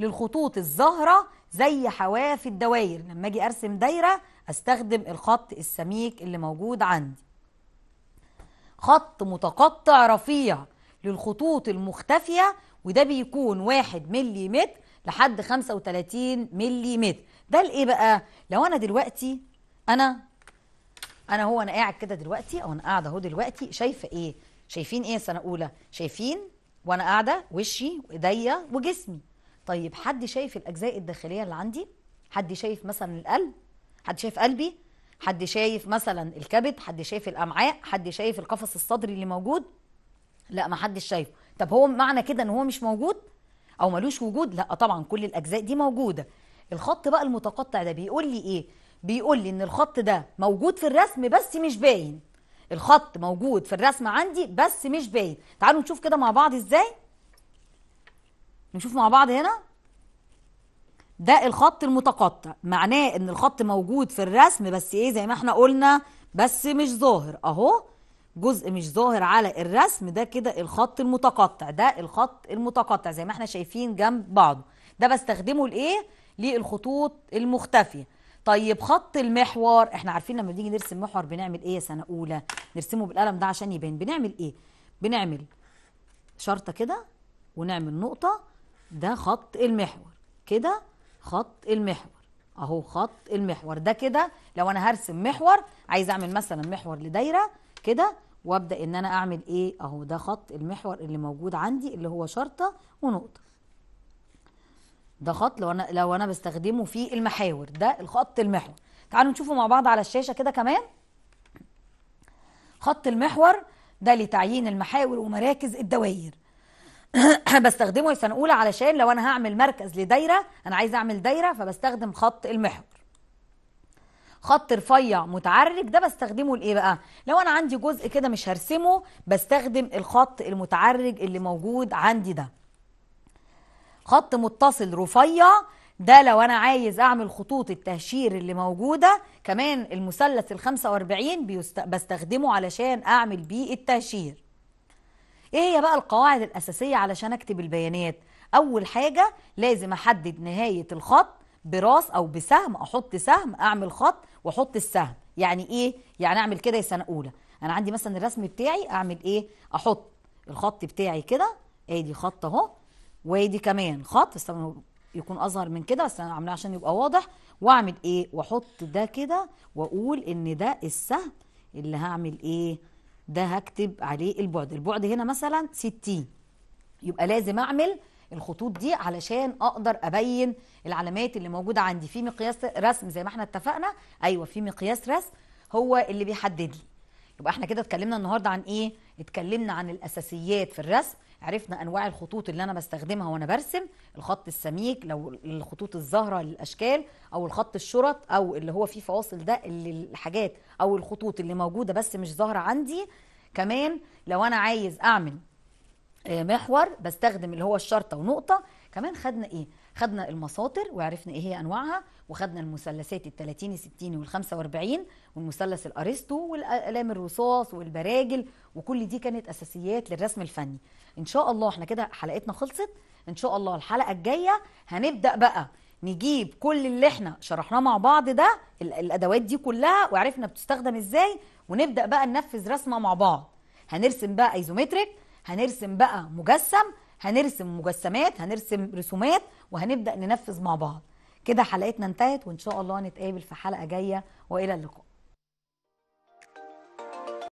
للخطوط الظاهرة زي حواف الدوائر. لما أجي أرسم دايرة أستخدم الخط السميك اللي موجود عندي. خط متقطع رفيع للخطوط المختفية وده بيكون واحد ملي متر لحد 35 ملي متر ده الايه بقى؟ لو أنا دلوقتي أنا أنا هو أنا قاعد كده دلوقتي أو أنا قاعدة اهو دلوقتي شايفه إيه؟ شايفين إيه سنه اولى شايفين وأنا قاعدة وشي وايديا وجسمي. طيب حد شايف الاجزاء الداخليه اللي عندي؟ حد شايف مثلا القلب؟ حد شايف قلبي؟ حد شايف مثلا الكبد؟ حد شايف الامعاء؟ حد شايف القفص الصدري اللي موجود؟ لا ما حدش شايفه. طب هو معنى كده إن هو مش موجود؟ أو ملوش وجود؟ لا طبعا كل الأجزاء دي موجودة. الخط بقى المتقطع ده بيقول لي إيه؟ بيقول لي إن الخط ده موجود في الرسم بس مش باين. الخط موجود في الرسم عندي بس مش باين. تعالوا نشوف كده مع بعض إزاي. نشوف مع بعض هنا. ده الخط المتقطع. معناه إن الخط موجود في الرسم بس إيه؟ زي ما إحنا قلنا بس مش ظاهر. أهو. جزء مش ظاهر على الرسم. ده كده الخط المتقطع. ده الخط المتقطع زي ما إحنا شايفين جنب بعضه. ده بستخدمه لإيه؟ للخطوط المختفية. طيب خط المحور إحنا عارفين لما بنيجي نرسم محور بنعمل إيه يا سنة أولى؟ نرسمه بالقلم ده عشان يبان. بنعمل إيه؟ بنعمل شرطة كده ونعمل نقطة. ده خط المحور. كده خط المحور. أهو خط المحور. ده كده لو أنا هرسم محور عايز أعمل مثلا محور لدايرة كده وأبدأ إن أنا أعمل إيه؟ أهو ده خط المحور اللي موجود عندي اللي هو شرطة ونقطة. ده خط لو أنا لو أنا بستخدمه في المحاور ده الخط المحور. تعالوا نشوفه مع بعض على الشاشة كده كمان. خط المحور ده لتعيين المحاور ومراكز الدوائر. (coughs) بستخدمه يا سنه اولى علشان لو أنا هعمل مركز لدايرة أنا عايزه أعمل دايرة فبستخدم خط المحور. خط رفيع متعرج ده بستخدمه لإيه بقى؟ لو أنا عندي جزء كده مش هرسمه بستخدم الخط المتعرج اللي موجود عندي ده. خط متصل رفيع. ده لو أنا عايز أعمل خطوط التهشير اللي موجودة كمان المثلث ال 45 بيست... بستخدمه علشان أعمل بيه التهشير. إيه هي بقى القواعد الأساسية علشان أكتب البيانات؟ أول حاجة لازم أحدد نهاية الخط براس أو بسهم. أحط سهم أعمل خط وأحط السهم. يعني إيه؟ يعني أعمل كده يا سنة أولى. أنا عندي مثلا الرسم بتاعي أعمل إيه؟ أحط الخط بتاعي كده. ادي خط أهو. وادي كمان خط بس طبعا يكون اصغر من كده بس أنا عاملاه عشان يبقى واضح. وأعمل إيه؟ وأحط ده كده وأقول إن ده السهم اللي هعمل إيه؟ ده هكتب عليه البعد. البعد هنا مثلا 60 يبقى لازم أعمل الخطوط دي علشان أقدر أبين العلامات اللي موجودة عندي. في مقياس رسم زي ما إحنا اتفقنا؟ أيوه في مقياس رسم هو اللي بيحدد لي. يبقى إحنا كده اتكلمنا النهارده عن إيه؟ اتكلمنا عن الأساسيات في الرسم. عرفنا انواع الخطوط اللي أنا بستخدمها وأنا برسم الخط السميك لو الخطوط الزهرة للأشكال أو الخط الشرط أو اللي هو فيه فواصل ده اللي الحاجات أو الخطوط اللي موجودة بس مش ظاهره عندي. كمان لو أنا عايز أعمل آه، محور بستخدم اللي هو الشرطة ونقطة. كمان خدنا إيه؟ خدنا المساطر وعرفنا إيه هي أنواعها. وخدنا المثلثات ال 30 60 وال 45 والمثلث الأرسطو والأقلام الرصاص والبراجل وكل دي كانت أساسيات للرسم الفني. إن شاء الله إحنا كده حلقتنا خلصت. إن شاء الله الحلقة الجاية هنبدأ بقى نجيب كل اللي إحنا شرحناه مع بعض ده ال- الأدوات دي كلها وعرفنا بتستخدم إزاي ونبدأ بقى ننفذ رسمة مع بعض. هنرسم بقى ايزومتريك هنرسم بقى مجسم هنرسم مجسمات هنرسم رسومات وهنبدأ ننفذ مع بعض. كده حلقتنا انتهت وإن شاء الله نتقابل في حلقة جاية وإلى اللقاء.